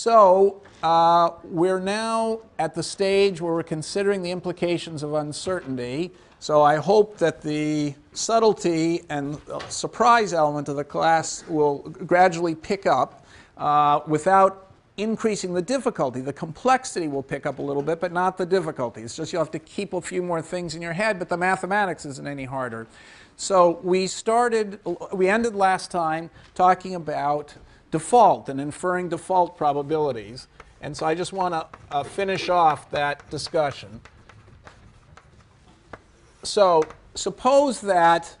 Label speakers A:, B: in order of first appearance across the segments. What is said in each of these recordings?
A: So uh, we're now at the stage where we're considering the implications of uncertainty. So I hope that the subtlety and surprise element of the class will gradually pick up uh, without increasing the difficulty. The complexity will pick up a little bit, but not the difficulty. It's just you'll have to keep a few more things in your head, but the mathematics isn't any harder. So we started, we ended last time talking about default and inferring default probabilities. And so I just want to uh, finish off that discussion. So suppose that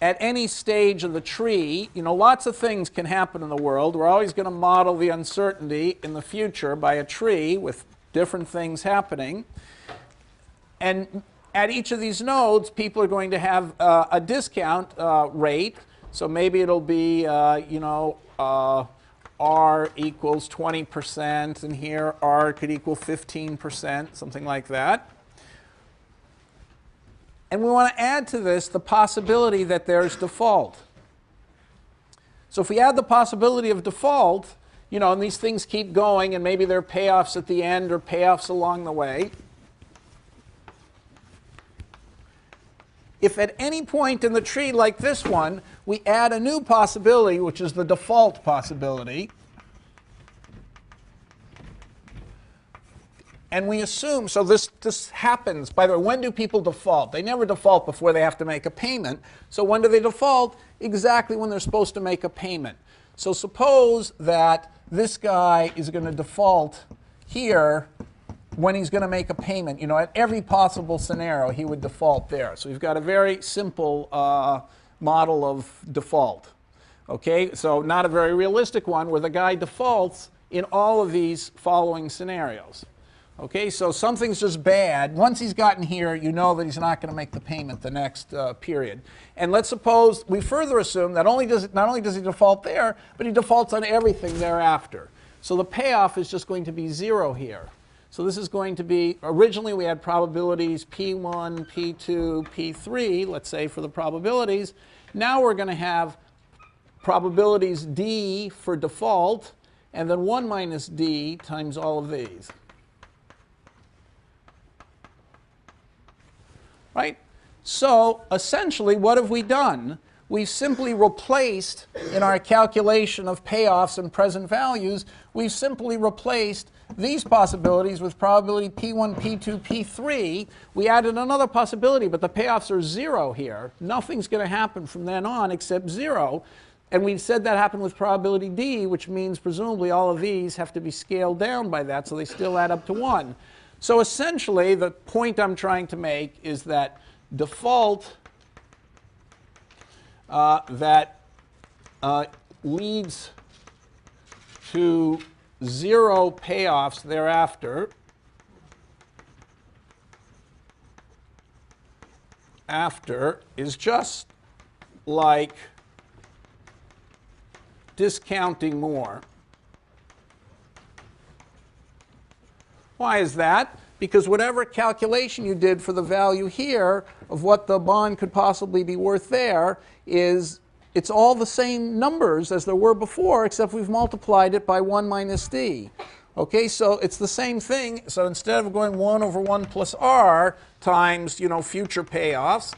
A: at any stage of the tree, you know, lots of things can happen in the world. We're always going to model the uncertainty in the future by a tree with different things happening. And at each of these nodes, people are going to have uh, a discount uh, rate. So maybe it'll be, uh, you know, uh, R equals 20%, and here R could equal 15%, something like that. And we want to add to this the possibility that there's default. So if we add the possibility of default, you know, and these things keep going, and maybe there are payoffs at the end or payoffs along the way. If at any point in the tree like this one, we add a new possibility, which is the default possibility, and we assume, so this, this happens, by the way, when do people default? They never default before they have to make a payment. So when do they default? Exactly when they're supposed to make a payment. So suppose that this guy is going to default here when he's going to make a payment. You know, at every possible scenario, he would default there. So we've got a very simple uh, model of default. Okay, so not a very realistic one where the guy defaults in all of these following scenarios. Okay, so something's just bad. Once he's gotten here, you know that he's not going to make the payment the next uh, period. And let's suppose we further assume that only does not only does he default there, but he defaults on everything thereafter. So the payoff is just going to be zero here. So this is going to be, originally we had probabilities P1, P2, P3, let's say for the probabilities. Now we're going to have probabilities D for default, and then 1 minus D times all of these. Right? So essentially, what have we done? We've simply replaced, in our calculation of payoffs and present values, we've simply replaced these possibilities with probability P1, P2, P3. We added another possibility, but the payoffs are zero here. Nothing's going to happen from then on except zero. And we said that happened with probability D, which means presumably all of these have to be scaled down by that, so they still add up to 1. So essentially, the point I'm trying to make is that default uh, that uh, leads to zero payoffs thereafter after is just like discounting more. Why is that? Because whatever calculation you did for the value here of what the bond could possibly be worth there is it's all the same numbers as there were before, except we've multiplied it by 1 minus d. Okay, so it's the same thing. So instead of going 1 over 1 plus r times, you know, future payoffs,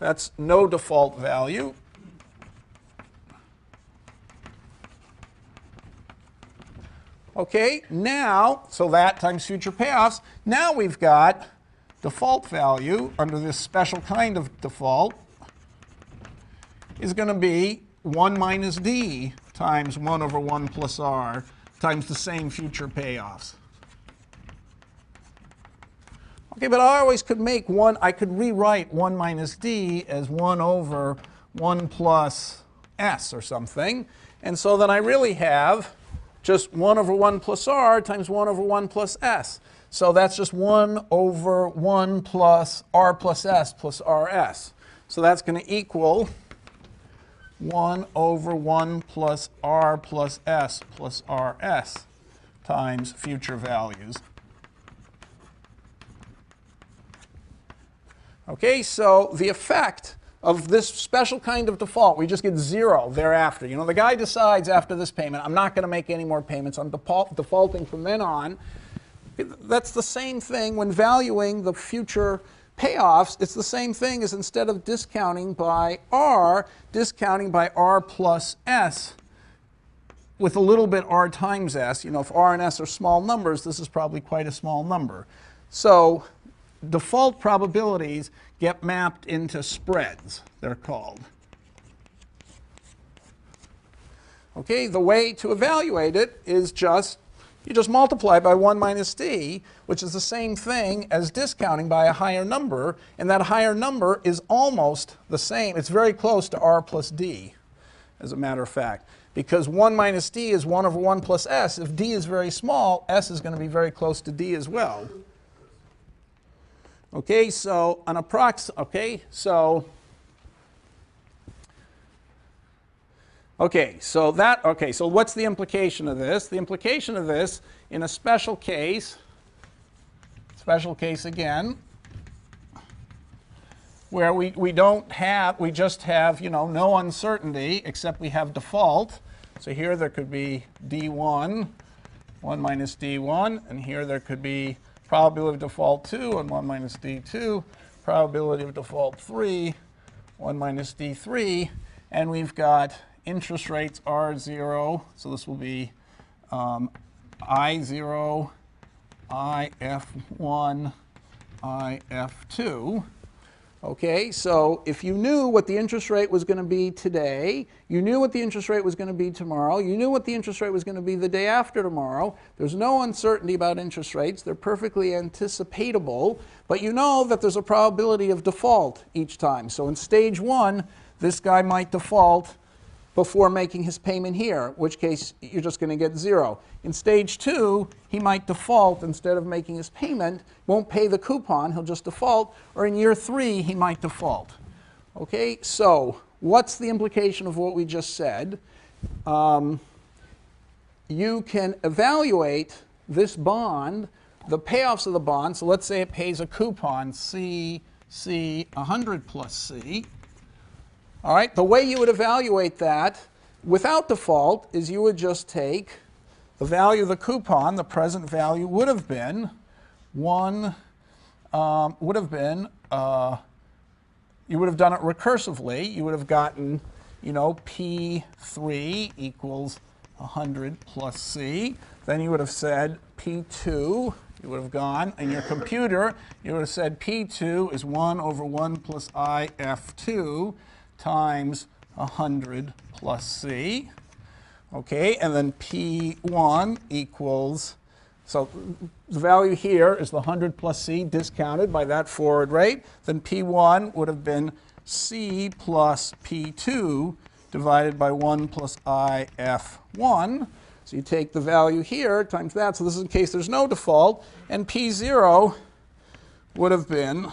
A: that's no default value. Okay, now, so that times future payoffs. Now we've got default value under this special kind of default is going to be 1 minus d times 1 over 1 plus r times the same future payoffs. Okay, but I always could make 1, I could rewrite 1 minus d as 1 over 1 plus s or something. And so then I really have just 1 over 1 plus r times 1 over 1 plus s. So that's just 1 over 1 plus r plus s plus rs. So that's going to equal 1 over 1 plus r plus s plus rs times future values. Okay, so the effect of this special kind of default. We just get zero thereafter. You know, the guy decides after this payment, I'm not going to make any more payments. I'm default, defaulting from then on. That's the same thing when valuing the future payoffs. It's the same thing as instead of discounting by R, discounting by R plus S with a little bit R times S. You know, if R and S are small numbers, this is probably quite a small number. So default probabilities get mapped into spreads, they're called. Okay, the way to evaluate it is just, you just multiply by 1 minus d, which is the same thing as discounting by a higher number, and that higher number is almost the same. It's very close to r plus d, as a matter of fact. Because 1 minus d is 1 over 1 plus s. If d is very small, s is going to be very close to d as well. Okay, so an approx, okay, so, okay, so that, okay, so what's the implication of this? The implication of this, in a special case, special case again, where we, we don't have, we just have, you know, no uncertainty, except we have default. So here there could be D1, 1 minus D1, and here there could be probability of default 2 and 1 minus d2, probability of default 3, 1 minus d3, and we've got interest rates are 0. so this will be um, I0, IF1, IF2. Okay, so if you knew what the interest rate was going to be today, you knew what the interest rate was going to be tomorrow, you knew what the interest rate was going to be the day after tomorrow, there's no uncertainty about interest rates, they're perfectly anticipatable, but you know that there's a probability of default each time. So in stage one, this guy might default before making his payment here, in which case you're just going to get zero. In stage two, he might default instead of making his payment, won't pay the coupon, he'll just default, or in year three, he might default. Okay, so what's the implication of what we just said? Um, you can evaluate this bond, the payoffs of the bond, so let's say it pays a coupon, C, C, 100 plus C, all right, the way you would evaluate that without default is you would just take the value of the coupon, the present value would have been one, um, would have been, uh, you would have done it recursively. You would have gotten, you know, P3 equals 100 plus C. Then you would have said P2, you would have gone, in your computer, you would have said P2 is 1 over 1 plus IF2 times 100 plus c. Okay, and then P1 equals, so the value here is the 100 plus c discounted by that forward rate. Then P1 would have been c plus P2 divided by 1 plus IF1. So you take the value here times that. So this is in case there's no default. And P0 would have been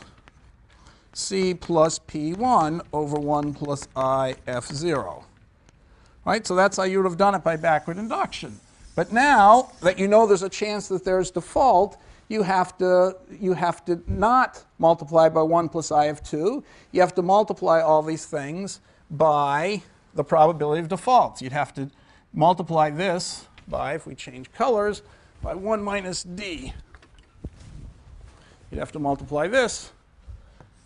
A: C plus P1 over 1 plus I F0. Right, so that's how you would have done it by backward induction. But now that you know there's a chance that there's default, you have to, you have to not multiply by 1 plus I of 2. You have to multiply all these things by the probability of defaults. You'd have to multiply this by, if we change colors, by 1 minus d. You'd have to multiply this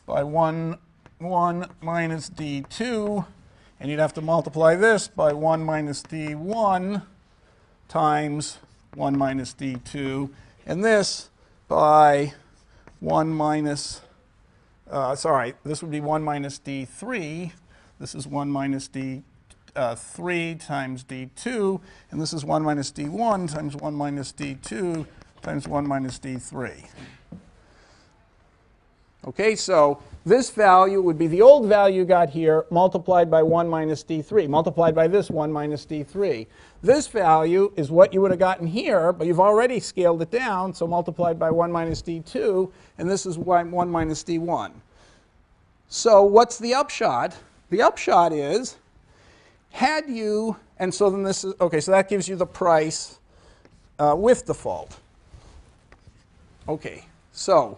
A: by 1, 1 minus d2, and you'd have to multiply this by 1 minus d1 times 1 minus d2, and this by 1 minus, uh, sorry, this would be 1 minus d3. This is 1 minus d3 uh, times d2, and this is 1 minus d1 times 1 minus d2 times 1 minus d3. Okay, so this value would be the old value you got here multiplied by 1 minus d3, multiplied by this 1 minus d3. This value is what you would have gotten here, but you've already scaled it down, so multiplied by 1 minus d2, and this is 1 minus d1. So what's the upshot? The upshot is, had you, and so then this is, okay, so that gives you the price uh, with default. Okay, so,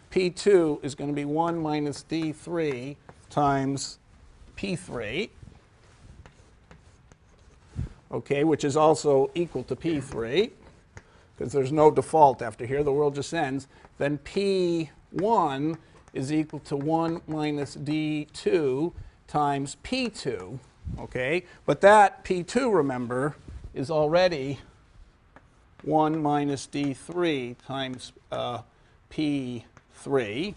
A: P2 is going to be 1 minus D3 times P3, okay, which is also equal to P3, because there's no default after here, the world just ends. Then P1 is equal to 1 minus D2 times P2, okay? But that P2, remember, is already 1 minus D3 times uh, P3,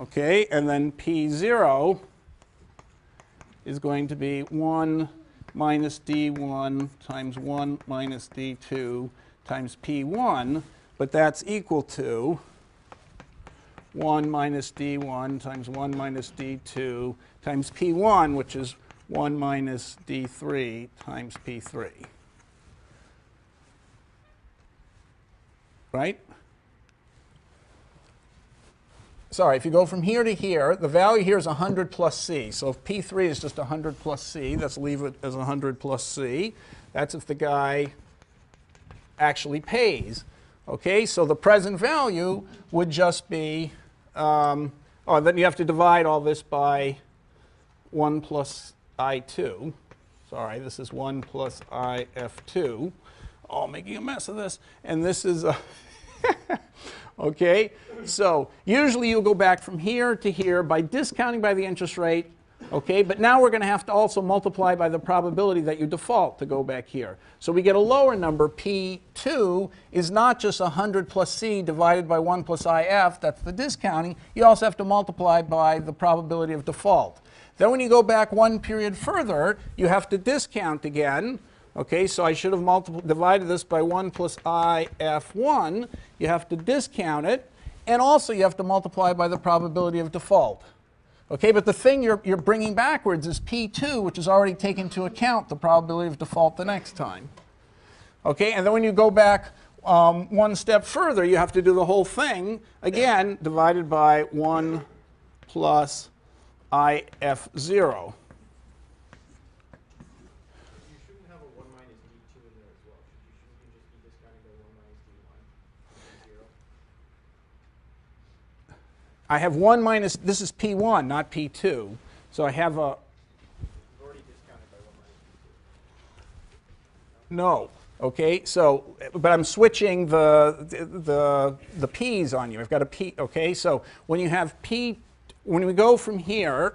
A: okay? And then P0 is going to be 1 minus D1 times 1 minus D2 times P1, but that's equal to 1 minus D1 times 1 minus D2 times P1, which is 1 minus D3 times P3. Right? Sorry, if you go from here to here, the value here is 100 plus C. So if P3 is just 100 plus C, let's leave it as 100 plus C. That's if the guy actually pays. Okay, so the present value would just be, um, oh, then you have to divide all this by 1 plus I2. Sorry, this is 1 plus IF2. Oh, making a mess of this. And this is, a okay? So usually you'll go back from here to here by discounting by the interest rate, okay? But now we're going to have to also multiply by the probability that you default to go back here. So we get a lower number, P2 is not just 100 plus C divided by 1 plus IF, that's the discounting. You also have to multiply by the probability of default. Then when you go back one period further, you have to discount again. Okay, so I should have divided this by 1 plus IF1. You have to discount it. And also you have to multiply by the probability of default. Okay, but the thing you're, you're bringing backwards is P2, which has already taken into account the probability of default the next time. Okay, and then when you go back um, one step further, you have to do the whole thing, again, divided by 1 plus IF0.
B: You shouldn't have a one minus D two in there as well. Should you, shouldn't you just be discounting by one minus D one? Zero.
A: I have 1 minus, this is P1, not P2. So I have a, no. Okay, so, but I'm switching the, the, the P's on you. I've got a P, okay? So when you have P, when we go from here,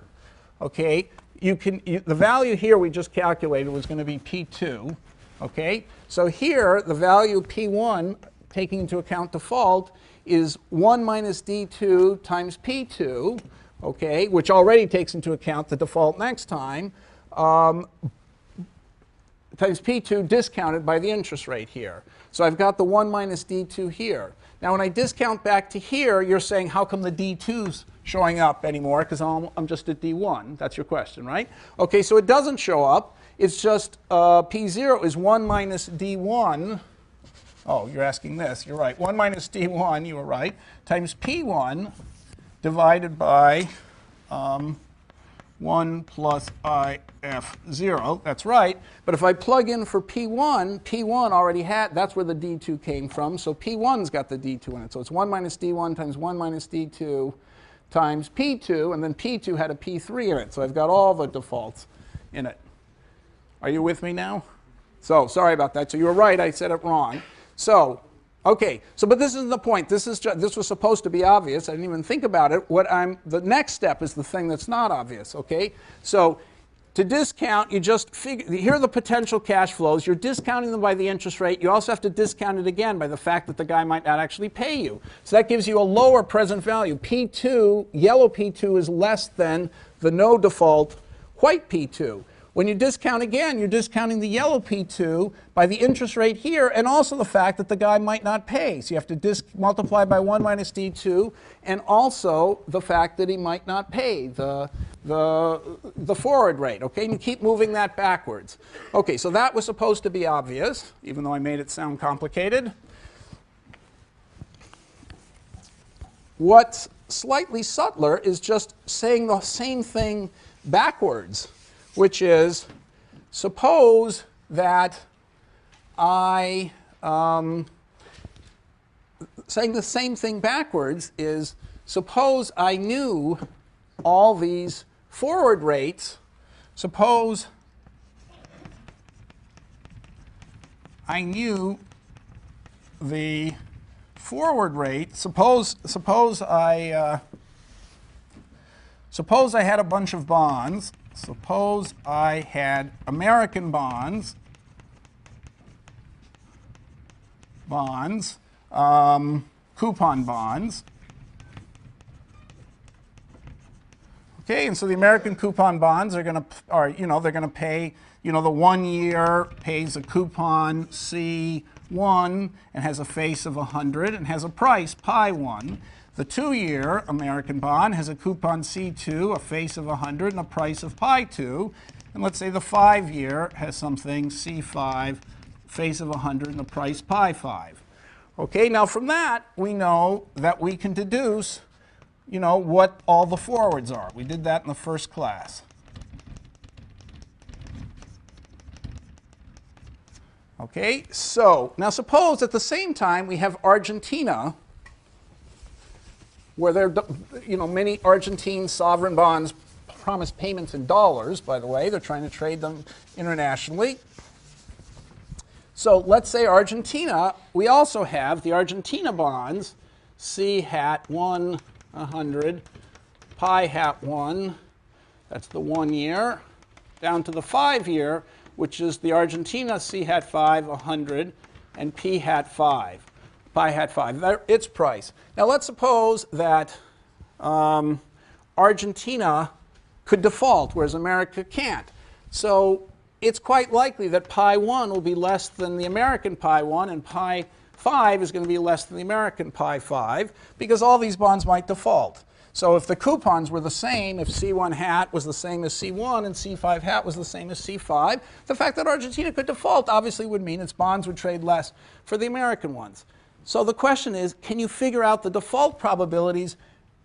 A: okay, you can, you, the value here we just calculated was going to be P2, okay? So here, the value P1, taking into account default, is 1 minus D2 times P2, okay, which already takes into account the default next time, um, times P2 discounted by the interest rate here. So I've got the 1 minus D2 here. Now when I discount back to here, you're saying how come the D2's showing up anymore because I'm, I'm just at D1. That's your question, right? Okay, so it doesn't show up. It's just uh, P0 is 1 minus D1. Oh, you're asking this. You're right. 1 minus D1, you were right, times P1 divided by um, 1 plus IF0. That's right. But if I plug in for P1, P1 already had, that's where the D2 came from. So P1's got the D2 in it. So it's 1 minus D1 times 1 minus D2 times P2. And then P2 had a P3 in it. So I've got all the defaults in it. Are you with me now? So sorry about that. So you were right. I said it wrong. So Okay, so but this is the point. This is ju- this was supposed to be obvious. I didn't even think about it. What I'm the next step is the thing that's not obvious. Okay, so to discount, you just figure here are the potential cash flows. You're discounting them by the interest rate. You also have to discount it again by the fact that the guy might not actually pay you. So that gives you a lower present value. P2, yellow P2 is less than the no default white P2. When you discount again, you're discounting the yellow P2 by the interest rate here and also the fact that the guy might not pay. So you have to multiply by 1 minus D2 and also the fact that he might not pay the, the, the forward rate. Okay, and you keep moving that backwards. Okay, so that was supposed to be obvious, even though I made it sound complicated. What's slightly subtler is just saying the same thing backwards which is suppose that I, um, saying the same thing backwards is suppose I knew all these forward rates, suppose I knew the forward rate, suppose, suppose I, uh, suppose I had a bunch of bonds suppose I had American bonds, bonds, um, coupon bonds. Okay, and so the American coupon bonds are going to, are you know, they're going to pay, you know, the one year pays a coupon C1 and has a face of 100 and has a price pi 1. The two-year American bond has a coupon C2, a face of 100, and a price of pi 2. And let's say the five-year has something C5, face of 100, and a price pi 5. Okay, now from that, we know that we can deduce, you know, what all the forwards are. We did that in the first class. Okay, so now suppose at the same time we have Argentina where there, you know, many Argentine sovereign bonds promise payments in dollars, by the way. They're trying to trade them internationally. So let's say Argentina, we also have the Argentina bonds, C hat 1, 100, pi hat 1, that's the one year, down to the five year, which is the Argentina C hat 5, 100, and P hat 5 pi hat 5, its price. Now let's suppose that um, Argentina could default, whereas America can't. So it's quite likely that pi 1 will be less than the American pi 1, and pi 5 is going to be less than the American pi 5, because all these bonds might default. So if the coupons were the same, if C1 hat was the same as C1 and C5 hat was the same as C5, the fact that Argentina could default obviously would mean its bonds would trade less for the American ones. So the question is, can you figure out the default probabilities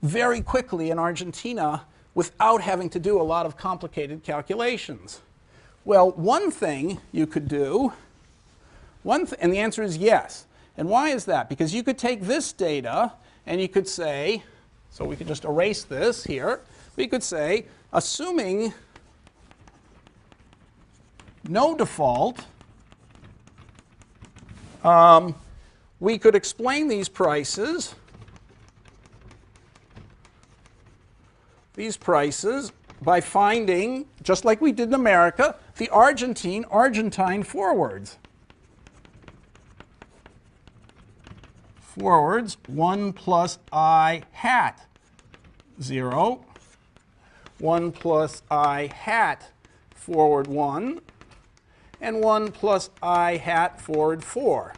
A: very quickly in Argentina without having to do a lot of complicated calculations? Well, one thing you could do, one th and the answer is yes. And why is that? Because you could take this data and you could say, so we could just erase this here, we could say, assuming no default, um, we could explain these prices, these prices, by finding, just like we did in America, the Argentine Argentine forwards. Forwards, 1 plus i hat, 0. 1 plus i hat forward 1, and 1 plus i hat forward 4.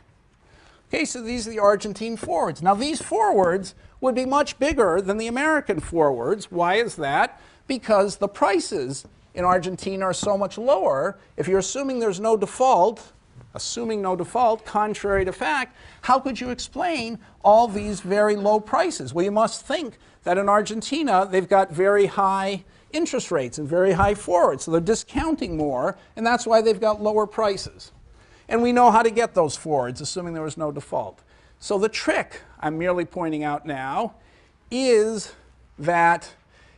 A: Okay, so these are the Argentine forwards. Now, these forwards would be much bigger than the American forwards. Why is that? Because the prices in Argentina are so much lower. If you're assuming there's no default, assuming no default, contrary to fact, how could you explain all these very low prices? Well, you must think that in Argentina, they've got very high interest rates and very high forwards, so they're discounting more, and that's why they've got lower prices. And we know how to get those forwards, assuming there was no default. So the trick I'm merely pointing out now is that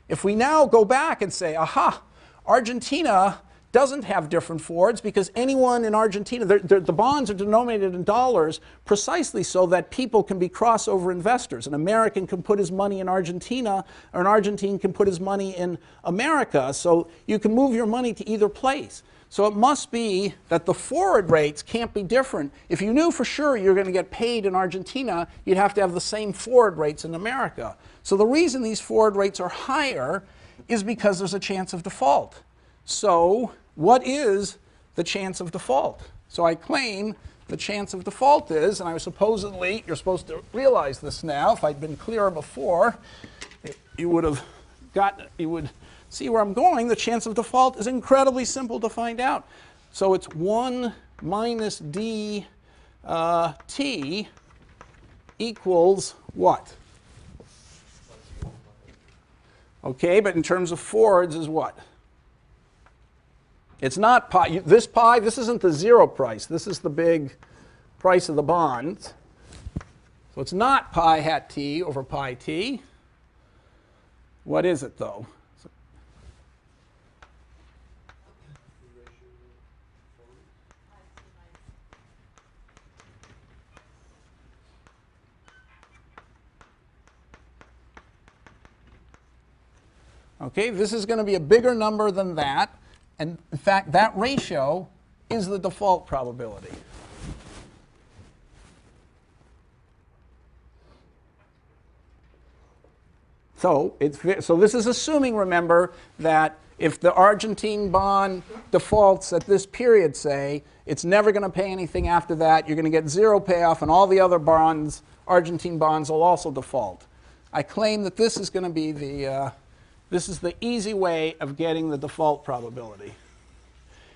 A: if we now go back and say, aha, Argentina doesn't have different forwards because anyone in Argentina, they're, they're, the bonds are denominated in dollars precisely so that people can be crossover investors. An American can put his money in Argentina, or an Argentine can put his money in America, so you can move your money to either place. So it must be that the forward rates can't be different. If you knew for sure you're going to get paid in Argentina, you'd have to have the same forward rates in America. So the reason these forward rates are higher is because there's a chance of default. So what is the chance of default? So I claim the chance of default is, and I was supposedly, you're supposed to realize this now, if I'd been clearer before, you would have got, you would see where I'm going. The chance of default is incredibly simple to find out. So it's 1 minus d uh, t equals what? Okay, but in terms of forwards is what? It's not pi. This pi, this isn't the zero price. This is the big price of the bonds. So it's not pi hat t over pi t. What is it, though? Okay, this is going to be a bigger number than that. And in fact, that ratio is the default probability. So, it's, so this is assuming, remember, that if the Argentine bond defaults at this period, say, it's never going to pay anything after that. You're going to get zero payoff, and all the other bonds, Argentine bonds, will also default. I claim that this is going to be the, uh, this is the easy way of getting the default probability.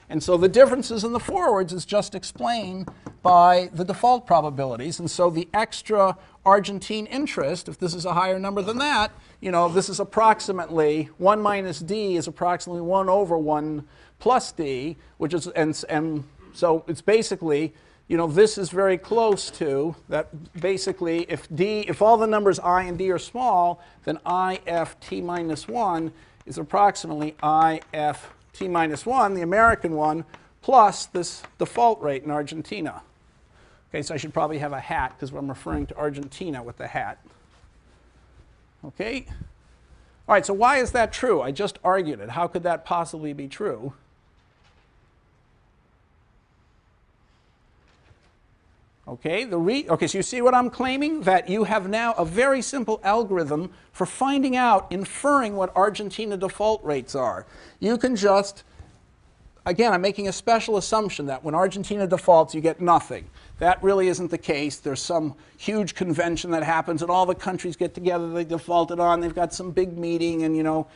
A: And so the differences in the forwards is just explained by the default probabilities. And so the extra Argentine interest, if this is a higher number than that, you know, this is approximately 1 minus d is approximately 1 over 1 plus d, which is, and, and so it's basically you know, this is very close to that basically if d, if all the numbers i and d are small, then i f t minus 1 is approximately i f t minus 1, the American one, plus this default rate in Argentina. Okay, so I should probably have a hat because I'm referring to Argentina with the hat. Okay? All right, so why is that true? I just argued it. How could that possibly be true? Okay, the re okay, so you see what I'm claiming? That you have now a very simple algorithm for finding out, inferring what Argentina default rates are. You can just, again, I'm making a special assumption that when Argentina defaults, you get nothing. That really isn't the case. There's some huge convention that happens, and all the countries get together, they defaulted on, they've got some big meeting, and you know,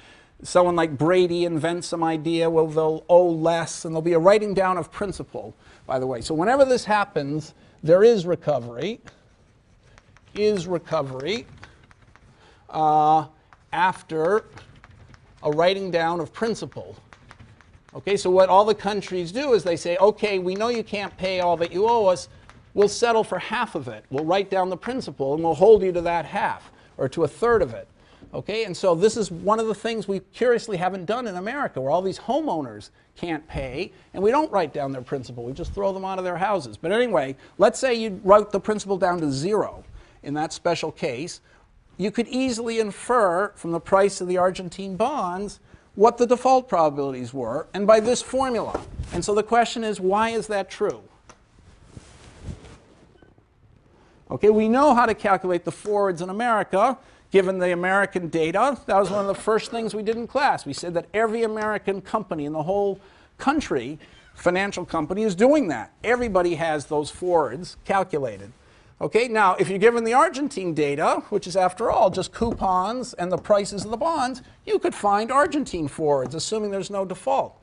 A: someone like Brady invents some idea, well, they'll owe less, and there'll be a writing down of principal, by the way. So whenever this happens, there is recovery, is recovery uh, after a writing down of principal. Okay, so what all the countries do is they say, okay, we know you can't pay all that you owe us, we'll settle for half of it. We'll write down the principal and we'll hold you to that half or to a third of it. Okay, and so this is one of the things we curiously haven't done in America, where all these homeowners can't pay, and we don't write down their principal. We just throw them out of their houses. But anyway, let's say you wrote the principal down to zero in that special case. You could easily infer from the price of the Argentine bonds what the default probabilities were, and by this formula. And so the question is, why is that true? Okay, we know how to calculate the forwards in America given the American data. That was one of the first things we did in class. We said that every American company in the whole country, financial company, is doing that. Everybody has those forwards calculated. Okay, now if you're given the Argentine data, which is after all just coupons and the prices of the bonds, you could find Argentine forwards, assuming there's no default.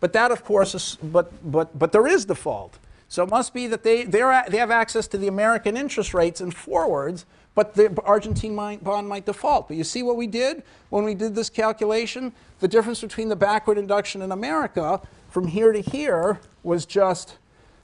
A: But that, of course, is, but, but, but there is default. So it must be that they, they have access to the American interest rates and forwards, but the Argentine bond might default. But you see what we did when we did this calculation? The difference between the backward induction in America from here to here was just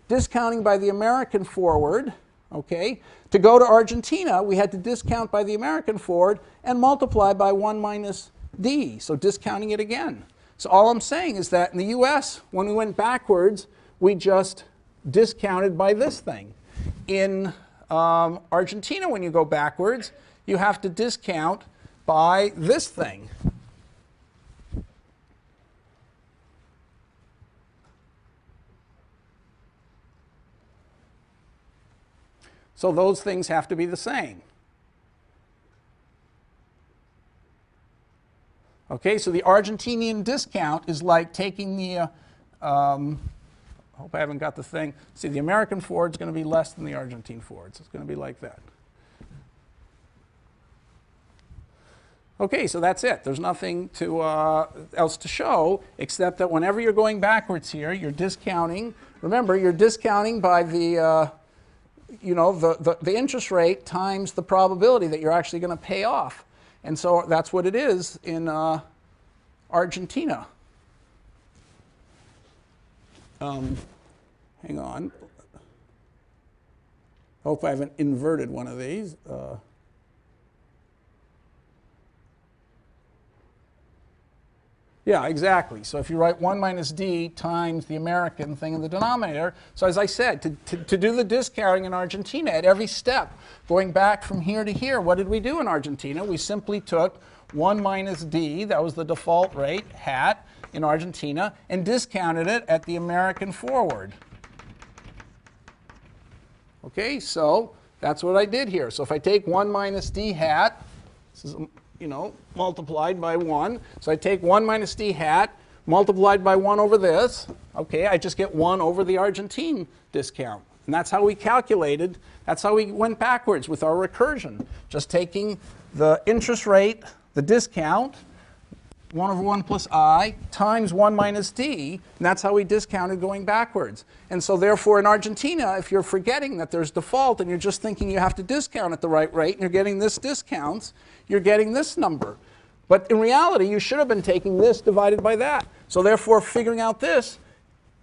A: discounting by the American forward, okay? To go to Argentina, we had to discount by the American forward and multiply by 1 minus d, so discounting it again. So all I'm saying is that in the US, when we went backwards, we just discounted by this thing. In um, Argentina, when you go backwards, you have to discount by this thing. So those things have to be the same. Okay, so the Argentinian discount is like taking the uh, Um, hope I haven't got the thing. See, the American forwards going to be less than the Argentine forwards. It's going to be like that. Okay, so that's it. There's nothing to, uh, else to show except that whenever you're going backwards here, you're discounting. Remember, you're discounting by the, uh, you know, the, the, the interest rate times the probability that you're actually going to pay off. And so that's what it is in uh, Argentina. Um, hang on. Hope I haven't inverted one of these. Uh, Yeah, exactly. So if you write 1 minus d times the American thing in the denominator, so as I said, to, to, to, do the discounting in Argentina at every step, going back from here to here, what did we do in Argentina? We simply took 1 minus d, that was the default rate, hat, in Argentina, and discounted it at the American forward. Okay, so that's what I did here. So if I take 1 minus d hat, this is you know, multiplied by 1. So I take 1 minus d hat multiplied by 1 over this. Okay, I just get 1 over the Argentine discount. And that's how we calculated, that's how we went backwards with our recursion. Just taking the interest rate, the discount, 1 over 1 plus i times 1 minus d, and that's how we discounted going backwards. And so therefore in Argentina, if you're forgetting that there's default and you're just thinking you have to discount at the right rate and you're getting this discounts, you're getting this number. But in reality, you should have been taking this divided by that. So therefore figuring out this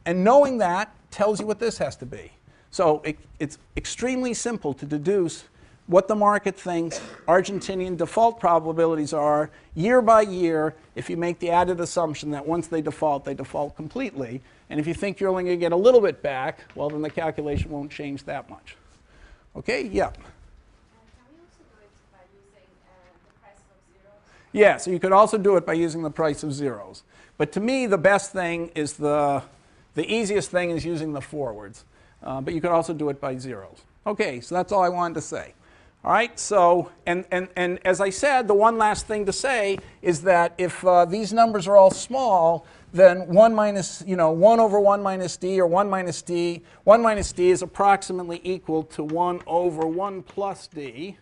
A: and knowing that tells you what this has to be. So it, it's extremely simple to deduce what the market thinks Argentinian default probabilities are year by year if you make the added assumption that once they default, they default completely. And if you think you're only going to get a little bit back, well, then the calculation won't change that much. Okay? Yeah. Yeah, so you could also do it by using the price of zeros. But to me, the best thing is the, the easiest thing is using the forwards. Uh, but you could also do it by zeros. Okay, so that's all I wanted to say. All right, so, and, and, and as I said, the one last thing to say is that if uh, these numbers are all small, then 1 minus, you know, 1 over 1 minus d or 1 minus d, 1 minus d is approximately equal to 1 over 1 plus d.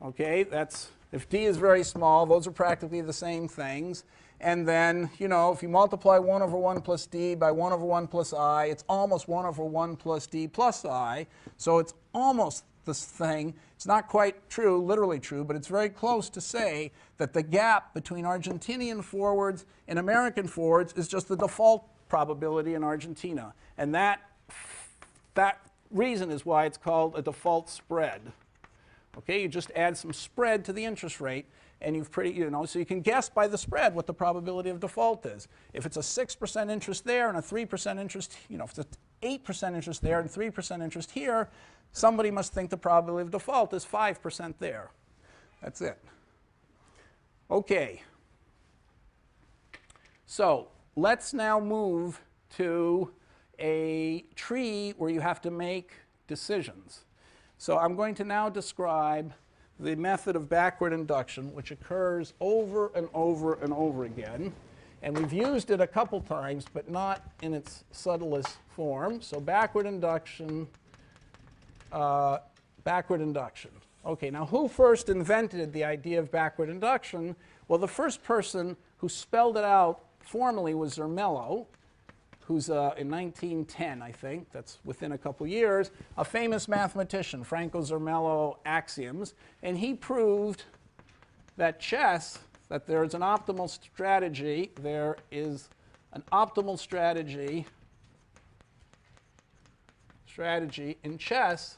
A: Okay, that's, if d is very small, those are practically the same things. And then, you know, if you multiply 1 over 1 plus d by 1 over 1 plus i, it's almost 1 over 1 plus d plus i. So it's almost this thing. It's not quite true, literally true, but it's very close to say that the gap between Argentinian forwards and American forwards is just the default probability in Argentina. And that, that reason is why it's called a default spread. Okay, you just add some spread to the interest rate and you've pretty, you know, so you can guess by the spread what the probability of default is. If it's a 6% interest there and a 3% interest, you know, if it's 8% interest there and 3% interest here, somebody must think the probability of default is 5% there. That's it. Okay. So let's now move to a tree where you have to make decisions. So I'm going to now describe the method of backward induction, which occurs over and over and over again. And we've used it a couple times, but not in its subtlest form. So backward induction uh, backward induction. Okay, now who first invented the idea of backward induction? Well, the first person who spelled it out formally was Zermelo, who's uh, in 1910, I think, that's within a couple years, a famous mathematician, Fraenkel Zermelo axioms, and he proved that chess, that there's an optimal strategy, there is an optimal strategy strategy in chess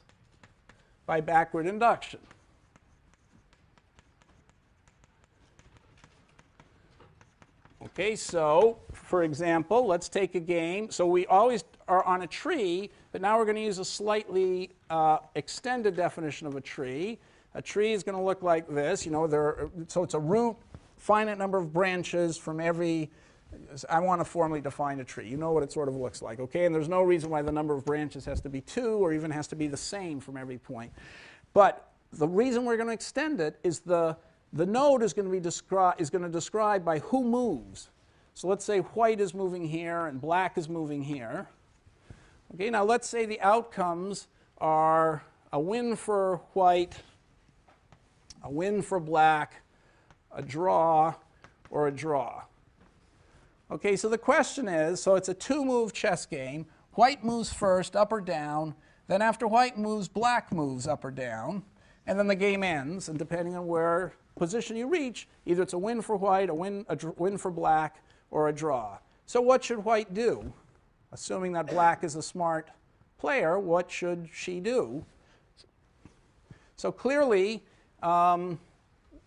A: by backward induction. Okay, so for example, let's take a game. So we always are on a tree, but now we're going to use a slightly uh, extended definition of a tree. A tree is going to look like this. You know, there are, so it's a root, finite number of branches from every I want to formally define a tree. You know what it sort of looks like, okay? And there's no reason why the number of branches has to be two or even has to be the same from every point. But the reason we're going to extend it is the, the node is going to be descri- is going to describe by who moves. So let's say white is moving here and black is moving here. Okay, now let's say the outcomes are a win for white, a win for black, a draw, or a draw. Okay, so the question is so it's a two move chess game. White moves first, up or down. Then, after white moves, black moves up or down. And then the game ends. And depending on where position you reach, either it's a win for white, a win, a win for black, or a draw. So, what should white do? Assuming that black is a smart player, what should she do? So, clearly, um,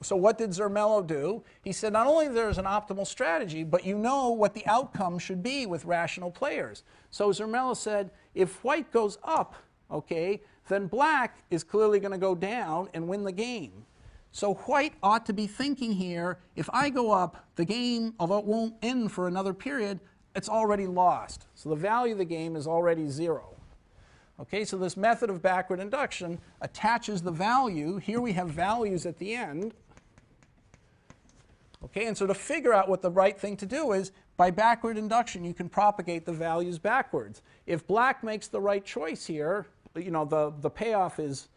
A: so what did Zermelo do? He said not only there's an optimal strategy, but you know what the outcome should be with rational players. So Zermelo said if white goes up, okay, then black is clearly going to go down and win the game. So white ought to be thinking here, if I go up, the game, although it won't end for another period, it's already lost. So the value of the game is already zero. Okay, so this method of backward induction attaches the value. Here we have values at the end. Okay, and so to figure out what the right thing to do is, by backward induction, you can propagate the values backwards. If black makes the right choice here, you know, the, the payoff is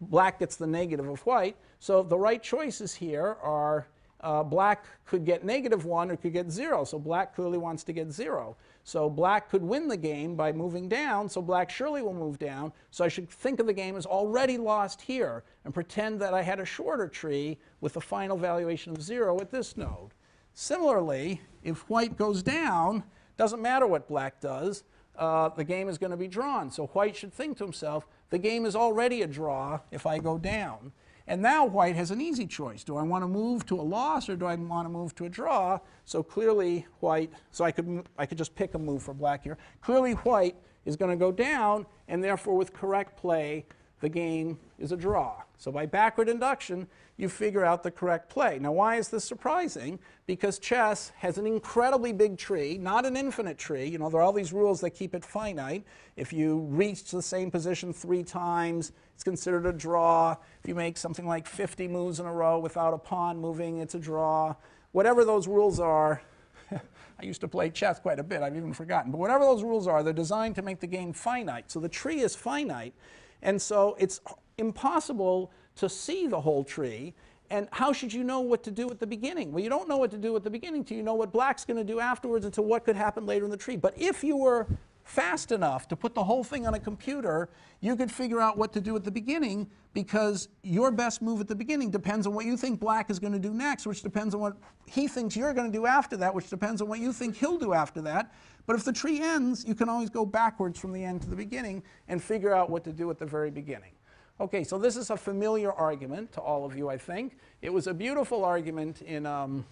A: black gets the negative of white. So the right choices here are uh, black could get negative 1 or could get 0. So black clearly wants to get 0. So black could win the game by moving down, so black surely will move down. So I should think of the game as already lost here and pretend that I had a shorter tree with a final valuation of 0 at this node. Similarly, if white goes down, doesn't matter what black does, uh, the game is going to be drawn. So white should think to himself, the game is already a draw if I go down. And now white has an easy choice. Do I want to move to a loss or do I want to move to a draw? So clearly white, so I could, I could just pick a move for black here. Clearly white is going to go down, and therefore with correct play, the game is a draw. So by backward induction, you figure out the correct play. Now, why is this surprising? Because chess has an incredibly big tree, not an infinite tree. You know, there are all these rules that keep it finite. If you reach the same position three times, it's considered a draw. If you make something like 50 moves in a row without a pawn moving, it's a draw. Whatever those rules are, I used to play chess quite a bit, I've even forgotten. But whatever those rules are, they're designed to make the game finite. So the tree is finite. And so it's impossible to see the whole tree. And how should you know what to do at the beginning? Well, you don't know what to do at the beginning till you know what black's going to do afterwards and what could happen later in the tree. But if you were fast enough to put the whole thing on a computer, you could figure out what to do at the beginning because your best move at the beginning depends on what you think black is going to do next, which depends on what he thinks you're going to do after that, which depends on what you think he'll do after that. But if the tree ends, you can always go backwards from the end to the beginning and figure out what to do at the very beginning. Okay, so this is a familiar argument to all of you, I think. It was a beautiful argument in, um,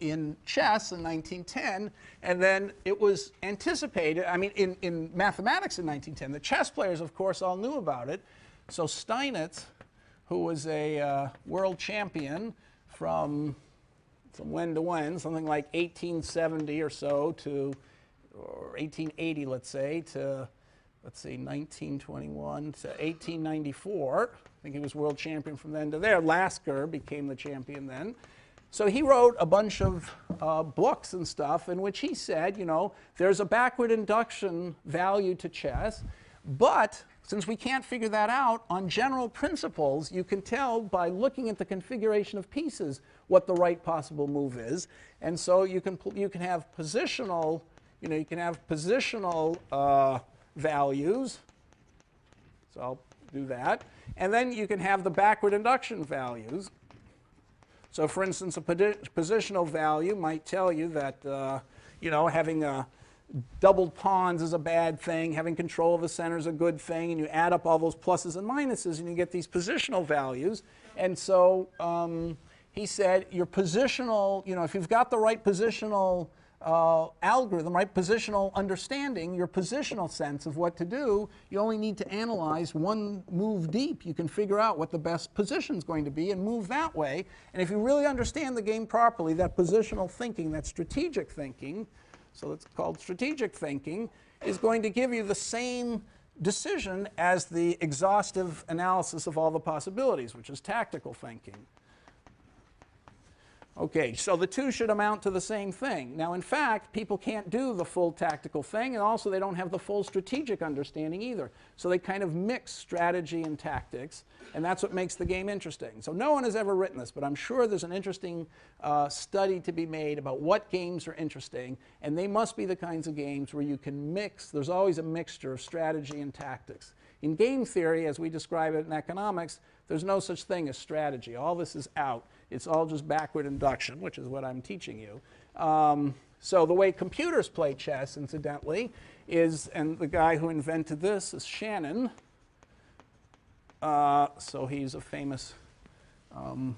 A: in chess in 1910, and then it was anticipated, I mean, in, in mathematics in 1910. The chess players, of course, all knew about it. So Steinitz, who was a uh, world champion from, from when to when, something like 1870 or so to, or 1880, let's say, to let's see, 1921 to 1894. I think he was world champion from then to there. Lasker became the champion then. So he wrote a bunch of uh, books and stuff in which he said, you know, there's a backward induction value to chess, but since we can't figure that out on general principles, you can tell by looking at the configuration of pieces what the right possible move is. And so you can, you can have positional, you know, you can have positional uh, values. So I'll do that. And then you can have the backward induction values. So for instance, a positional value might tell you that, uh, you know, having a doubled pawns is a bad thing, having control of the center is a good thing, and you add up all those pluses and minuses and you get these positional values. And so um, he said your positional, you know, if you've got the right positional uh, algorithm, right, positional understanding, your positional sense of what to do, you only need to analyze one move deep. You can figure out what the best position is going to be and move that way. And if you really understand the game properly, that positional thinking, that strategic thinking, so it's called strategic thinking, is going to give you the same decision as the exhaustive analysis of all the possibilities, which is tactical thinking. Okay, so the two should amount to the same thing. Now, in fact, people can't do the full tactical thing, and also they don't have the full strategic understanding either. So they kind of mix strategy and tactics, and that's what makes the game interesting. So no one has ever written this, but I'm sure there's an interesting uh, study to be made about what games are interesting, and they must be the kinds of games where you can mix, there's always a mixture of strategy and tactics. In game theory, as we describe it in economics, there's no such thing as strategy. All this is out. It's all just backward induction, which is what I'm teaching you. Um, so the way computers play chess, incidentally, is, and the guy who invented this is Shannon. Uh, so he's a famous, um,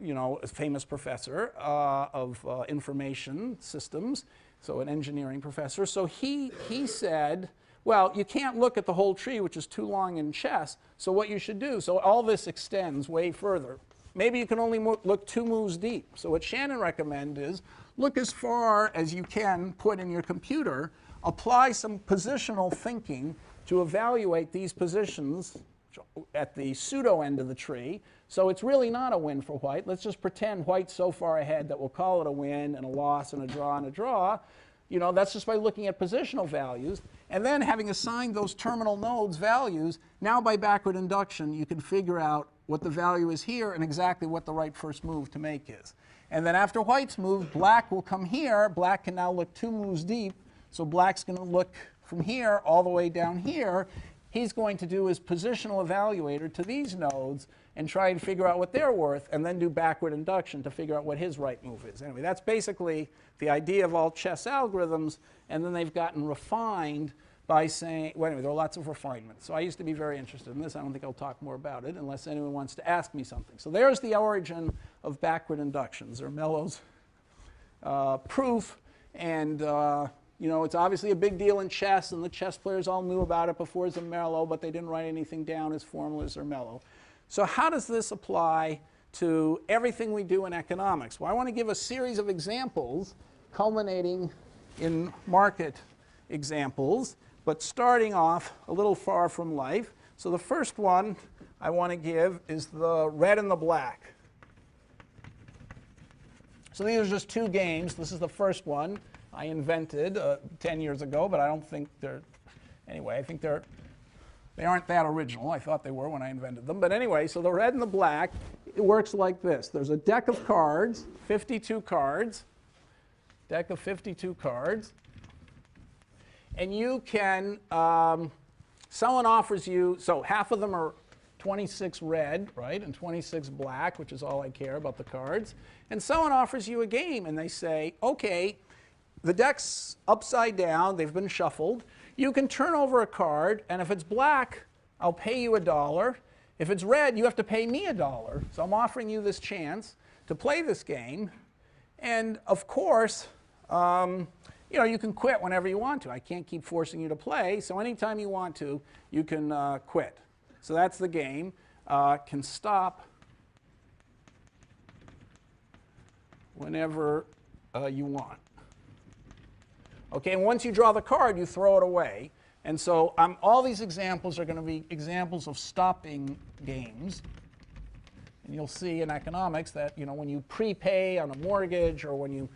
A: you know, a famous professor uh, of uh, information systems, so an engineering professor. So he, he said, well, you can't look at the whole tree, which is too long in chess. So what you should do, so all this extends way further. Maybe you can only look two moves deep. So what Shannon recommends is look as far as you can put in your computer, apply some positional thinking to evaluate these positions at the pseudo end of the tree. So it's really not a win for white. Let's just pretend white's so far ahead that we'll call it a win and a loss and a draw and a draw. You know, that's just by looking at positional values. And then having assigned those terminal nodes values, now by backward induction, you can figure out what the value is here and exactly what the right first move to make is. And then after white's moved, black will come here. Black can now look two moves deep. So black's going to look from here all the way down here. He's going to do his positional evaluator to these nodes and try and figure out what they're worth and then do backward induction to figure out what his right move is. Anyway, that's basically the idea of all chess algorithms, and then they've gotten refined by saying, well, anyway, there are lots of refinements. So I used to be very interested in this. I don't think I'll talk more about it unless anyone wants to ask me something. So there's the origin of backward inductions, Zermelo's uh, proof, and uh, you know, it's obviously a big deal in chess, and the chess players all knew about it before Zermelo, but they didn't write anything down as formal as Zermelo. So how does this apply to everything we do in economics? Well, I want to give a series of examples culminating in market examples, but starting off a little far from life. So the first one I want to give is the red and the black. So these are just two games. This is the first one I invented uh, 10 years ago, but I don't think they're, anyway, I think they're they aren't that original. I thought they were when I invented them. But anyway, so the red and the black, it works like this. There's a deck of cards, 52 cards, deck of 52 cards. And you can, um, someone offers you, so half of them are 26 red, right, and 26 black, which is all I care about the cards. And someone offers you a game and they say, okay, the deck's upside down, they've been shuffled. You can turn over a card, and if it's black, I'll pay you a dollar. If it's red, you have to pay me a dollar. So I'm offering you this chance to play this game. And of course, um, you know, you can quit whenever you want to. I can't keep forcing you to play. So anytime you want to, you can uh, quit. So that's the game. Uh, can stop whenever uh, you want. Okay, and once you draw the card, you throw it away. And so um, all these examples are going to be examples of stopping games. And you'll see in economics that you know when you prepay on a mortgage or when you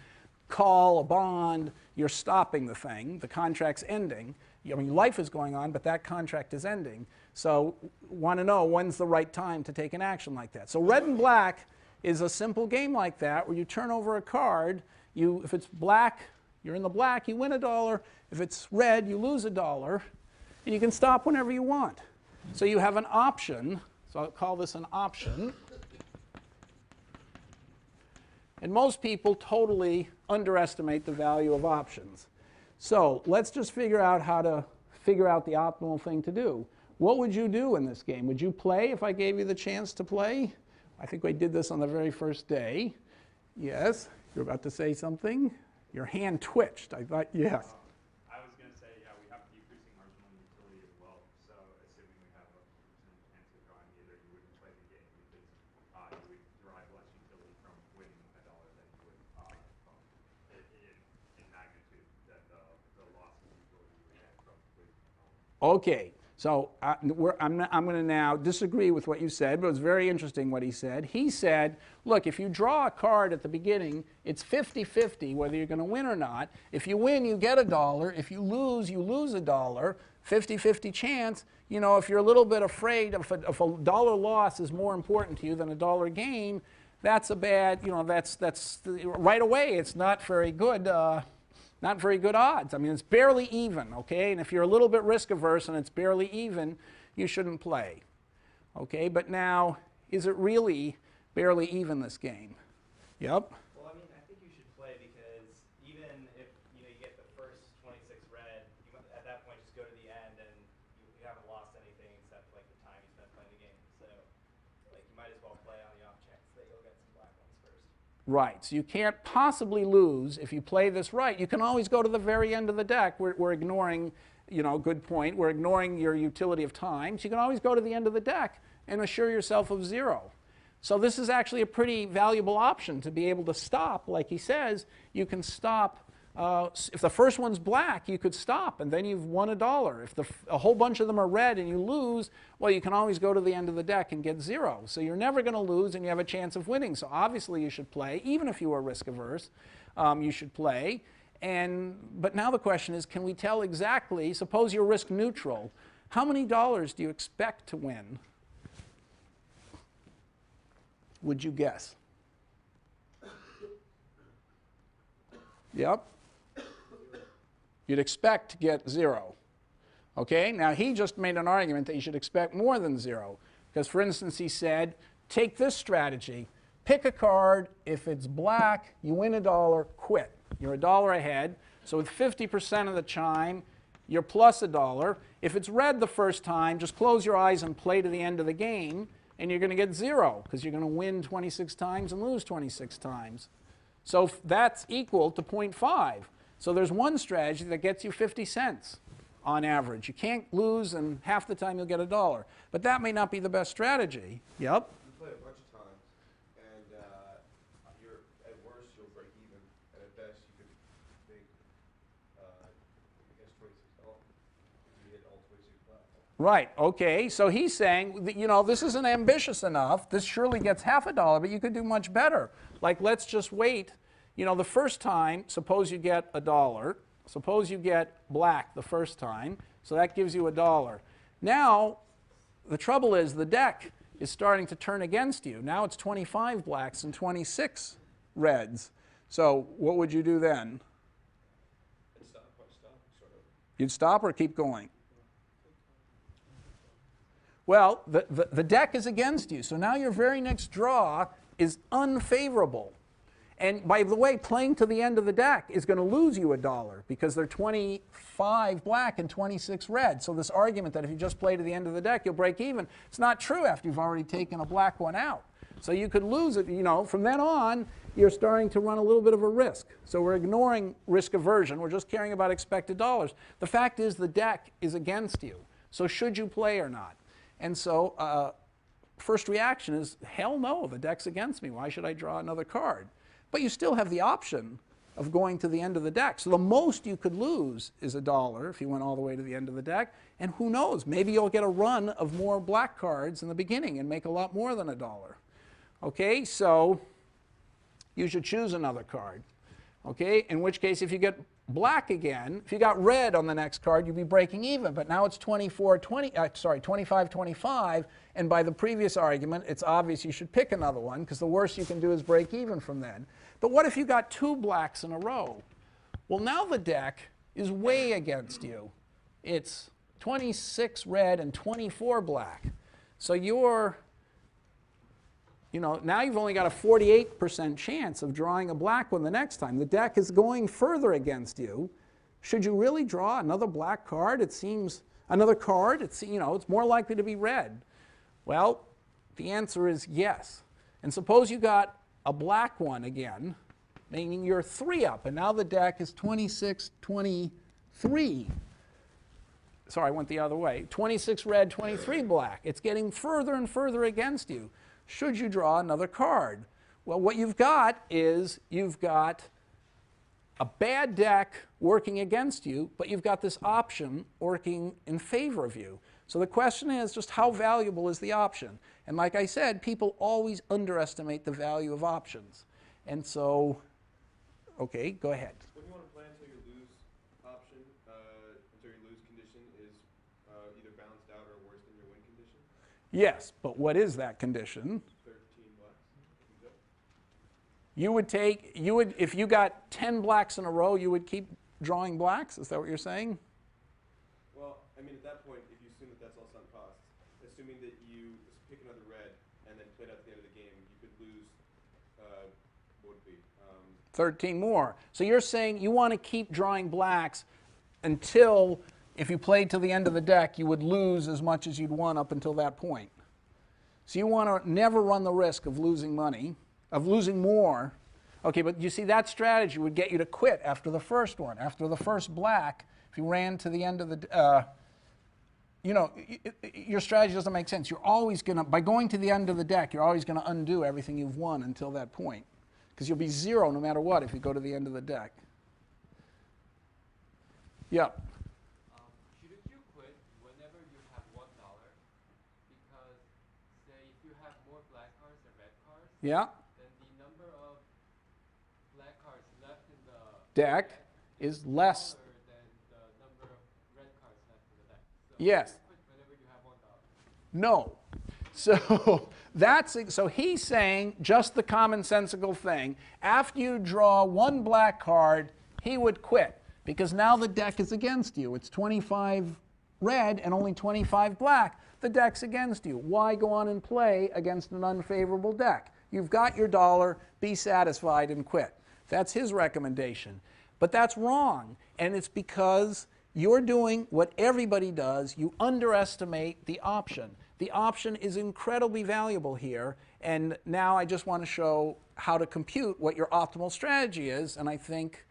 A: call a bond, you're stopping the thing. The contract's ending. I mean, life is going on, but that contract is ending. So, want to know when's the right time to take an action like that. So, red and black is a simple game like that where you turn over a card. You, if it's black, you're in the black, you win a dollar. If it's red, you lose a dollar. And you can stop whenever you want. So you have an option. So I'll call this an option. And most people totally underestimate the value of options. So let's just figure out how to figure out the optimal thing to do. What would you do in this game? Would you play if I gave you the chance to play? I think we did this on the very first day. Yes, you're about to say something? Your hand twitched. I thought, yes.
C: I was going to say, yeah, we have decreasing marginal utility as well. So assuming we have a percent chance of drawing either, you wouldn't play the game because uh, you would derive less utility from winning a dollar than you would uh, from in, in magnitude that the, the loss of utility you would get from winning a dollar.
A: Okay. So I, we're, I'm, I'm going to now disagree with what you said, but it was very interesting what he said. He said, look, if you draw a card at the beginning, it's 50 50 whether you're going to win or not. If you win, you get a dollar. If you lose, you lose a dollar. 50 50 chance. You know, if you're a little bit afraid of a, if a dollar loss is more important to you than a dollar gain, that's a bad, you know, that's, that's right away, it's not very good. Uh, not very good odds. I mean, it's barely even, okay? And if you're a little bit risk averse and it's barely even, you shouldn't play, okay? But now, is it really barely even this game? Yep.
B: Well, I mean, I think you should play because even if you know you get the first 26 red, you might, at that point just go to the end and you, you haven't lost anything except like the time you spent playing the game. So, like, you might as well play on the off chance that you'll get some black ones first.
A: Right. So you can't possibly lose if you play this right. You can always go to the very end of the deck. We're, we're ignoring, you know, good point. We're ignoring your utility of time. So you can always go to the end of the deck and assure yourself of zero. So this is actually a pretty valuable option to be able to stop. Like he says, you can stop. Uh, if the first one's black, you could stop, and then you've won a dollar. If the, a whole bunch of them are red and you lose, well, you can always go to the end of the deck and get zero. So you're never going to lose, and you have a chance of winning. So obviously, you should play, even if you are risk averse. Um, you should play. And but now the question is, can we tell exactly? Suppose you're risk neutral. How many dollars do you expect to win? Would you guess? Yep. You'd expect to get zero. Okay, now he just made an argument that you should expect more than zero. Because, for instance, he said, take this strategy pick a card. If it's black, you win a dollar, quit. You're a dollar ahead. So, with 50% of the chime, you're plus a dollar. If it's red the first time, just close your eyes and play to the end of the game, and you're going to get zero because you're going to win 26 times and lose 26 times. So that's equal to 0.5. So there's one strategy that gets you 50 cents on average. You can't lose, and half the time you'll get a dollar. But that may not be the best strategy. Yep.
D: You play a bunch of times, and uh, you're at worst you'll break even, and at best you could make, uh, I guess twenty-six dollars. You hit all twenty-six black.
A: Right. Okay. So he's saying, that, you know, this isn't ambitious enough. This surely gets half a dollar, but you could do much better. Like, let's just wait. You know, the first time, suppose you get a dollar. Suppose you get black the first time. So that gives you a dollar. Now, the trouble is the deck is starting to turn against you. Now it's 25 blacks and 26 reds. So what would you do then?
D: Stop, stop, sort of.
A: You'd stop or keep going? Well, the, the, the deck is against you, so now your very next draw is unfavorable. And by the way, playing to the end of the deck is going to lose you a dollar because they're 25 black and 26 red. So this argument that if you just play to the end of the deck, you'll break even, it's not true after you've already taken a black one out. So you could lose it, you know, from then on, you're starting to run a little bit of a risk. So we're ignoring risk aversion, we're just caring about expected dollars. The fact is the deck is against you. So should you play or not? And so uh, first reaction is, hell no, the deck's against me. Why should I draw another card? But you still have the option of going to the end of the deck. So the most you could lose is a dollar if you went all the way to the end of the deck. And who knows, maybe you'll get a run of more black cards in the beginning and make a lot more than a dollar. Okay, so you should choose another card. Okay, in which case, if you get black again, if you got red on the next card, you'd be breaking even. But now it's 24, 20, uh, sorry, 25, 25. And by the previous argument, it's obvious you should pick another one because the worst you can do is break even from then. But what if you got two blacks in a row? Well, now the deck is way against you. It's 26 red and 24 black. So you're you know, now you've only got a 48% chance of drawing a black one the next time. The deck is going further against you. Should you really draw another black card? It seems another card. It's you know, it's more likely to be red. Well, the answer is yes. And suppose you got a black one again, meaning you're three up, and now the deck is 26, 23 sorry, I went the other way. 26 red, 23 black. It's getting further and further against you. Should you draw another card? Well, what you've got is you've got a bad deck working against you, but you've got this option working in favor of you. So the question is just how valuable is the option? And like I said, people always underestimate the value of options. And so, okay, go ahead.
D: You want to play until you lose option, uh, until your lose condition is uh, either balanced out or worse than your win condition,
A: Yes, but what is that condition?
D: 13 blacks. You
A: would take, you would, if you got 10 blacks in a row, you would keep drawing blacks? Is that what you're saying?
D: Well, I mean, at that point, if you assume that that's all sunk costs, assuming that you pick another red and then played out to the end of the game, you could lose, uh, what would it be? Um,
A: 13 more. So you're saying you want to keep drawing blacks until, if you played till the end of the deck, you would lose as much as you'd won up until that point. So you want to never run the risk of losing money, of losing more. Okay, but you see, that strategy would get you to quit after the first one, after the first black. If you ran to the end of the, uh, you know, your strategy doesn't make sense. You're always going to, by going to the end of the deck, you're always going to undo everything you've won until that point. Because you'll be zero no matter what if you go to the end of the deck. Yep.
E: Um, shouldn't you quit whenever you have one dollar? Because say if you have more black cards than red cards,
A: Yeah.
E: then the number of black cards left in the
A: Deck is less.
E: than the number of red cards left in the deck. So
A: Yes.
E: whenever you have one dollar.
A: No. So that's so he's saying just the commonsensical thing. After you draw one black card, he would quit because now the deck is against you. It's 25 red and only 25 black. The deck's against you. Why go on and play against an unfavorable deck? You've got your dollar, be satisfied and quit. That's his recommendation. But that's wrong. And it's because you're doing what everybody does. You underestimate the option. The option is incredibly valuable here. And now I just want to show how to compute what your optimal strategy is. And I think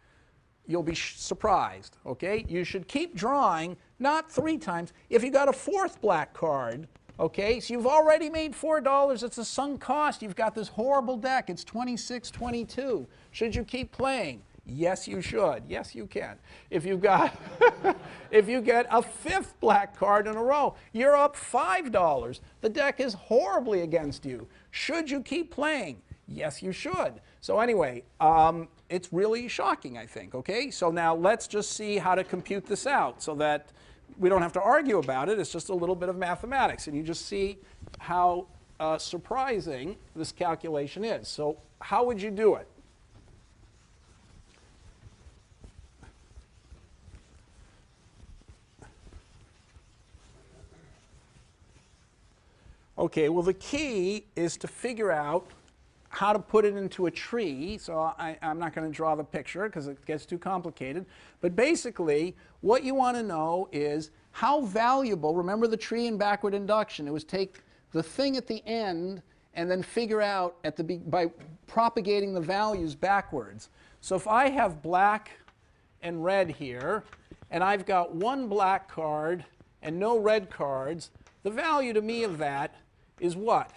A: you'll be surprised. Okay? You should keep drawing, not three times. If you got a fourth black card, okay, so you've already made four dollars. It's a sunk cost. You've got this horrible deck. It's 26, 22. Should you keep playing? Yes, you should. Yes, you can. If you've got, if you get a fifth black card in a row, you're up five dollars. The deck is horribly against you. Should you keep playing? Yes, you should. So anyway, um, it's really shocking, I think. Okay, so now let's just see how to compute this out so that we don't have to argue about it. It's just a little bit of mathematics, and you just see how uh, surprising this calculation is. So how would you do it? Okay, well, the key is to figure out how to put it into a tree. So I, am not going to draw the picture because it gets too complicated. But basically, what you want to know is how valuable, remember the tree in backward induction, it was take the thing at the end and then figure out at the by propagating the values backwards. So if I have black and red here, and I've got one black card and no red cards, the value to me of that is what?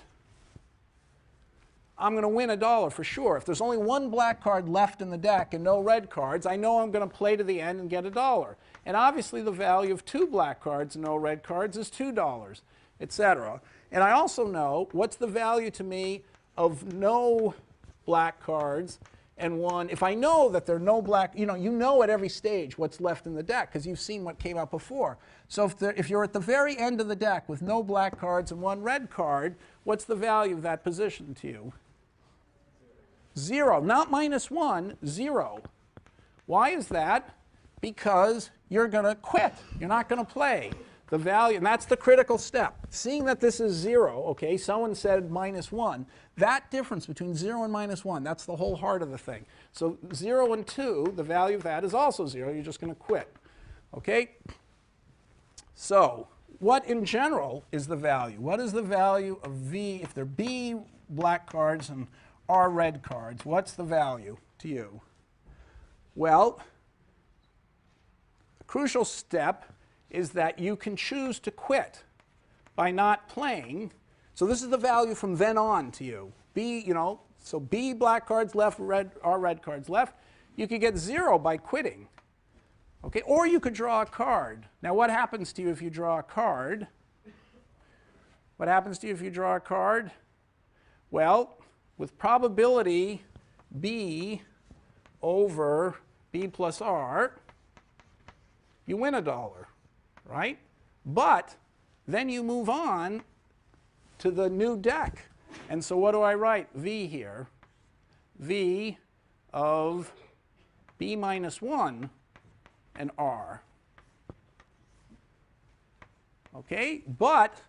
A: I'm going to win a dollar for sure. If there's only one black card left in the deck and no red cards, I know I'm going to play to the end and get a dollar. And obviously, the value of two black cards and no red cards is $2, etc. And I also know what's the value to me of no black cards and one. If I know that there are no black, you know, you know at every stage what's left in the deck because you've seen what came out before. So if, there, if you're at the very end of the deck with no black cards and one red card, what's the value of that position to you? Zero, not minus one, zero. Why is that? Because you're going to quit. You're not going to play. The value, and that's the critical step. Seeing that this is zero, okay, someone said minus one, that difference between zero and minus one, that's the whole heart of the thing. So zero and two, the value of that is also zero. You're just going to quit. Okay? So, what in general is the value? What is the value of V if there b black cards and are red cards? What's the value to you? Well, the crucial step is that you can choose to quit by not playing. So this is the value from then on to you. B, you know, so B black cards left, red are red cards left. you could get zero by quitting. Okay, or you could draw a card. Now, what happens to you if you draw a card? What happens to you if you draw a card? Well, with probability b over b plus r, you win a dollar, right? But then you move on to the new deck. And so what do I write? V here. V of b minus 1 and r. Okay, but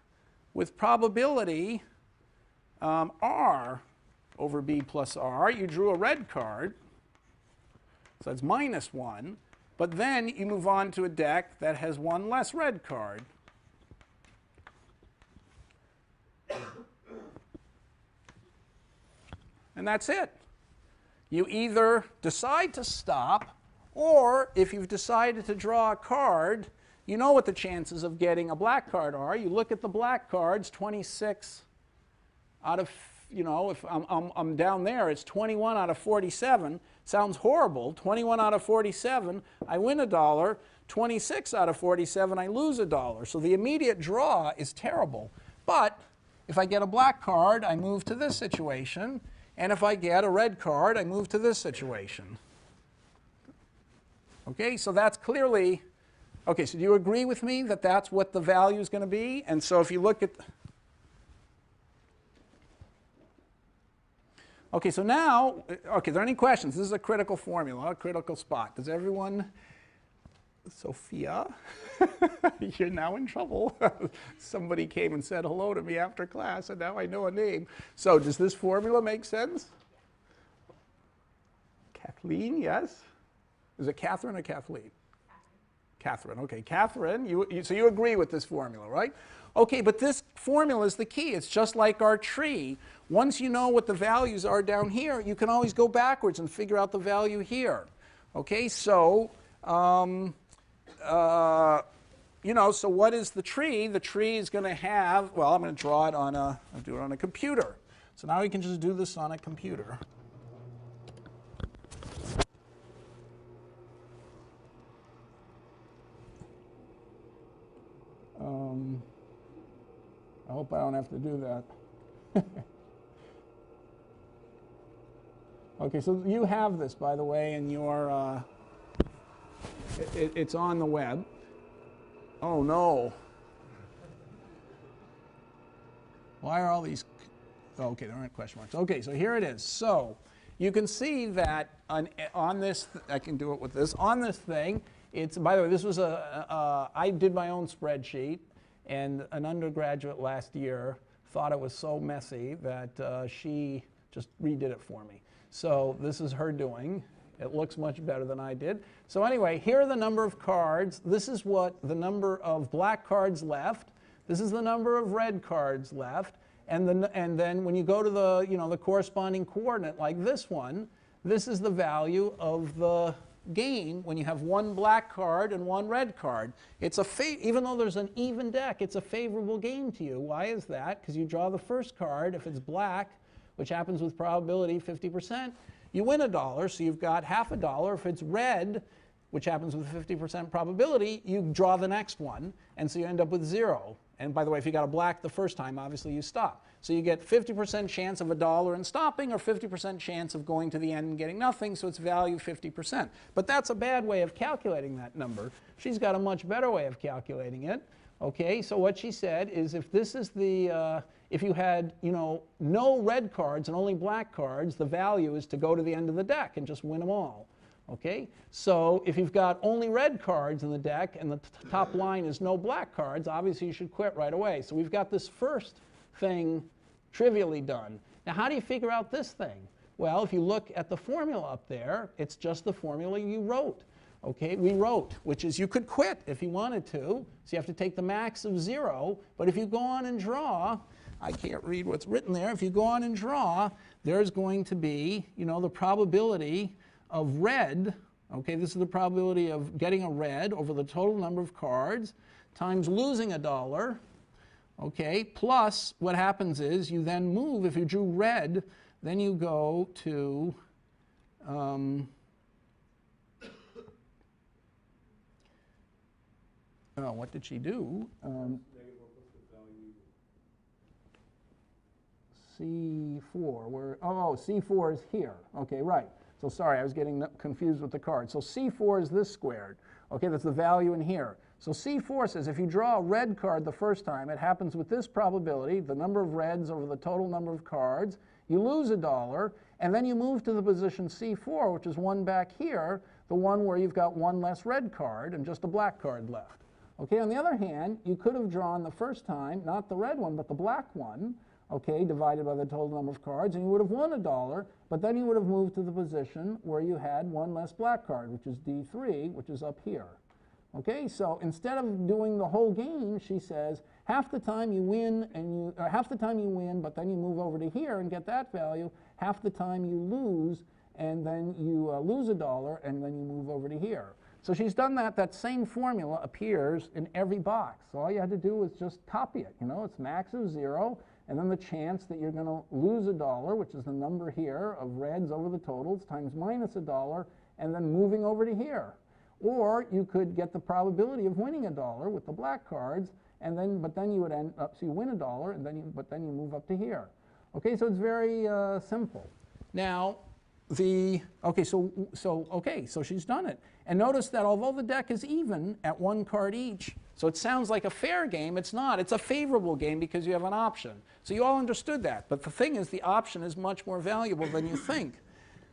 A: with probability um, r over b plus r, you drew a red card, so that's minus 1, but then you move on to a deck that has one less red card. And that's it. You either decide to stop, or if you've decided to draw a card, you know what the chances of getting a black card are. You look at the black cards, 26 out of, you know, if I'm, I'm, I'm down there, it's 21 out of 47. Sounds horrible. 21 out of 47, I win a dollar. 26 out of 47, I lose a dollar. So the immediate draw is terrible. But if I get a black card, I move to this situation. And if I get a red card, I move to this situation. Okay, so that's clearly, okay, so do you agree with me that that's what the value is going to be? And so if you look at, okay, so now, uh, okay, are there any questions? This is a critical formula, a critical spot. Does everyone, Sophia, you're now in trouble. Somebody came and said hello to me after class, and now I know a name. So does this formula make sense? Kathleen, yes? Is it Catherine or Kathleen? Catherine. Okay, Catherine, you, you, so you agree with this formula, right? Okay, but this formula is the key. It's just like our tree. Once you know what the values are down here, you can always go backwards and figure out the value here. Okay, so, um, uh, you know, so what is the tree? The tree is going to have, well, I'm going to draw it on a, I'll do it on a computer. So now we can just do this on a computer. Um, I hope I don't have to do that. okay, so you have this, by the way, in your, uh, it, it, it's on the web. Oh no. Why are all these, oh, okay, there aren't question marks. Okay, so here it is. So you can see that on, on this, I can do it with this, on this thing, it's, by the way, this was a, a I did my own spreadsheet, and an undergraduate last year thought it was so messy that uh, she just redid it for me. So this is her doing. It looks much better than I did. So anyway, here are the number of cards. This is what the number of black cards left. This is the number of red cards left. And, the, and then when you go to the, you know, the corresponding coordinate like this one, this is the value of the gain when you have one black card and one red card. It's a even though there's an even deck, it's a favorable game to you. Why is that? Because you draw the first card if it's black, which happens with probability 50%, you win a dollar, so you've got half a dollar. If it's red, which happens with 50% probability, you draw the next one, and so you end up with zero. And by the way, if you got a black the first time, obviously you stop. So you get 50% chance of a dollar in stopping, or 50% chance of going to the end and getting nothing, so it's value 50%. But that's a bad way of calculating that number. She's got a much better way of calculating it. Okay, so what she said is if this is the, uh, if you had, you know, no red cards and only black cards, the value is to go to the end of the deck and just win them all. Okay, so if you've got only red cards in the deck and the top line is no black cards, obviously you should quit right away. So we've got this first thing trivially done. Now, how do you figure out this thing? Well, if you look at the formula up there, it's just the formula you wrote. Okay, we wrote, which is you could quit if you wanted to. So you have to take the max of zero. But if you go on and draw, I can't read what's written there. If you go on and draw, there's going to be, you know, the probability of red, okay, this is the probability of getting a red over the total number of cards times losing a dollar, okay, plus what happens is you then move, if you drew red, then you go to um, oh, what did she do? Um, C4, where, oh, C4 is here. Okay, right. So sorry, I was getting confused with the card. So C4 is this squared. Okay, that's the value in here. So C4 says if you draw a red card the first time, it happens with this probability, the number of reds over the total number of cards. You lose a dollar, and then you move to the position C4, which is one back here, the one where you've got one less red card and just a black card left. Okay, on the other hand, you could have drawn the first time, not the red one, but the black one, okay, divided by the total number of cards, and you would have won a dollar, but then you would have moved to the position where you had one less black card, which is D3, which is up here. Okay, so instead of doing the whole game, she says, half the time you win and you, or half the time you win, but then you move over to here and get that value, half the time you lose, and then you uh, lose a dollar, and then you move over to here. So she's done that. That same formula appears in every box. So all you had to do was just copy it. You know, it's max of zero, and then the chance that you're going to lose a dollar, which is the number here of reds over the totals, times minus a dollar, and then moving over to here. Or you could get the probability of winning a dollar with the black cards, and then but then you would end up so you win a dollar, and then you, but then you move up to here. Okay, so it's very uh, simple. Now, the okay, so so okay, so she's done it, and notice that although the deck is even at one card each, so it sounds like a fair game. It's not. It's a favorable game because you have an option. So you all understood that. But the thing is, the option is much more valuable than you think.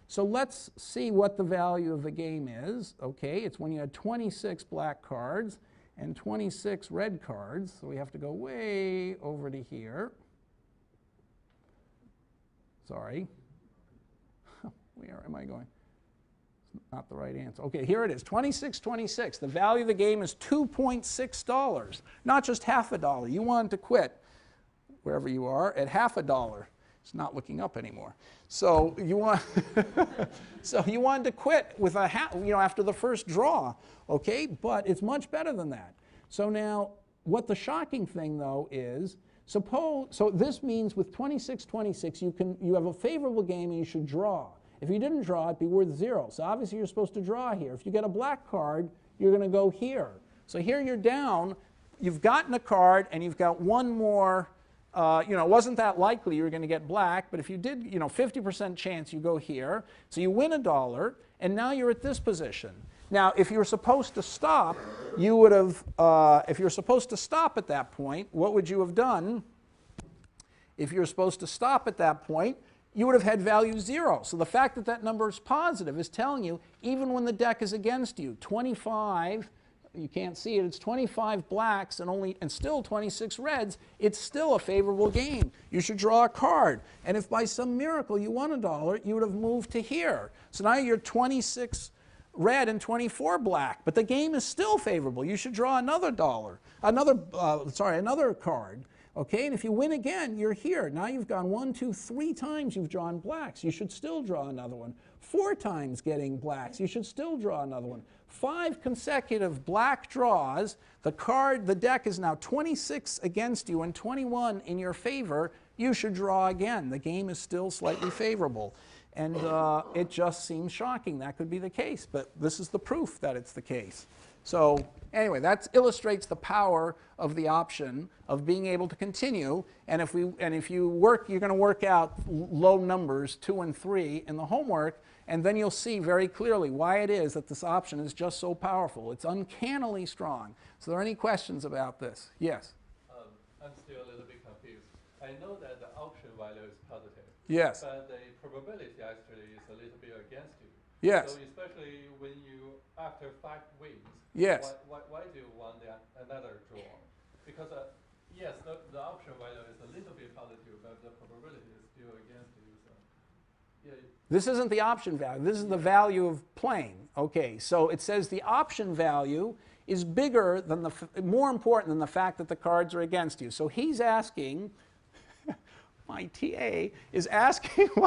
A: So let's see what the value of the game is. Okay, it's when you had 26 black cards and 26 red cards. So we have to go way over to here. Sorry. Where am I going? It's not the right answer. Okay, here it is 2626. The value of the game is $2.6, not just half a dollar. You wanted to quit wherever you are at half a dollar. It's not looking up anymore. So you want, so you wanted to quit with a ha- you know after the first draw, okay? But it's much better than that. So now, what the shocking thing though is, suppose so this means with 26-26 you can you have a favorable game and you should draw. If you didn't draw, it'd be worth zero. So obviously you're supposed to draw here. If you get a black card, you're going to go here. So here you're down. You've gotten a card and you've got one more uh, you know, it wasn't that likely you were going to get black, but if you did, you know, 50% chance you go here. So you win a dollar, and now you're at this position. Now, if you were supposed to stop, you would have, uh, if you're supposed to stop at that point, what would you have done? If you're supposed to stop at that point, you would have had value zero. So the fact that that number is positive is telling you, even when the deck is against you, 25 you can't see it, it's 25 blacks and only and still 26 reds, it's still a favorable game. You should draw a card. And if by some miracle you won a dollar, you would have moved to here. So now you're 26 red and 24 black, but the game is still favorable. You should draw another dollar, another uh, sorry, another card. Okay, and if you win again, you're here. Now you've gone one, two, three times you've drawn blacks. You should still draw another one. Four times getting blacks. You should still draw another one five consecutive black draws, the card, the deck is now 26 against you and 21 in your favor, you should draw again. The game is still slightly favorable. And uh, it just seems shocking that could be the case, but this is the proof that it's the case. So, anyway, that illustrates the power of the option of being able to continue. And if, we, and if you work, you're going to work out low numbers, two and three, in the homework and then you'll see very clearly why it is that this option is just so powerful. It's uncannily strong. So, are there any questions about this? Yes?
E: Um, I'm still a little bit confused. I know that the option value is positive.
A: Yes.
E: But the probability actually is a little bit against you.
A: Yes.
E: So especially when you, after five wins,
A: Yes.
E: why, why, why do you want another draw? Because, uh, yes, the, the option value is a little bit positive, but the probability is still against you. So, yeah,
A: This isn't the option value. This is the value of playing. Okay, so it says the option value is bigger than the, f- more important than the fact that the cards are against you. So he's asking, my TA is asking,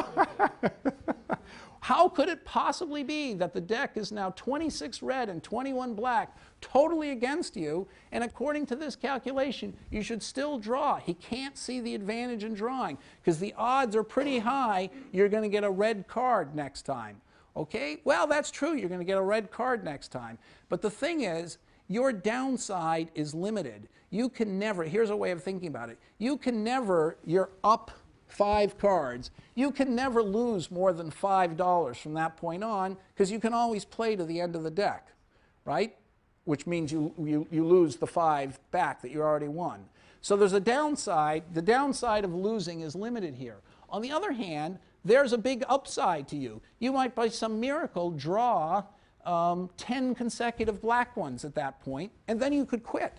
A: how could it possibly be that the deck is now 26 red and 21 black, totally against you, and according to this calculation, you should still draw? He can't see the advantage in drawing because the odds are pretty high you're going to get a red card next time. Okay? Well, that's true. You're going to get a red card next time. But the thing is, your downside is limited. You can never, here's a way of thinking about it. You can never, you're up five cards, you can never lose more than $5 from that point on because you can always play to the end of the deck, right? Which means you, you, you lose the five back that you already won. So there's a downside. The downside of losing is limited here. On the other hand, there's a big upside to you. You might, by some miracle, draw um, 10 consecutive black ones at that point, and then you could quit.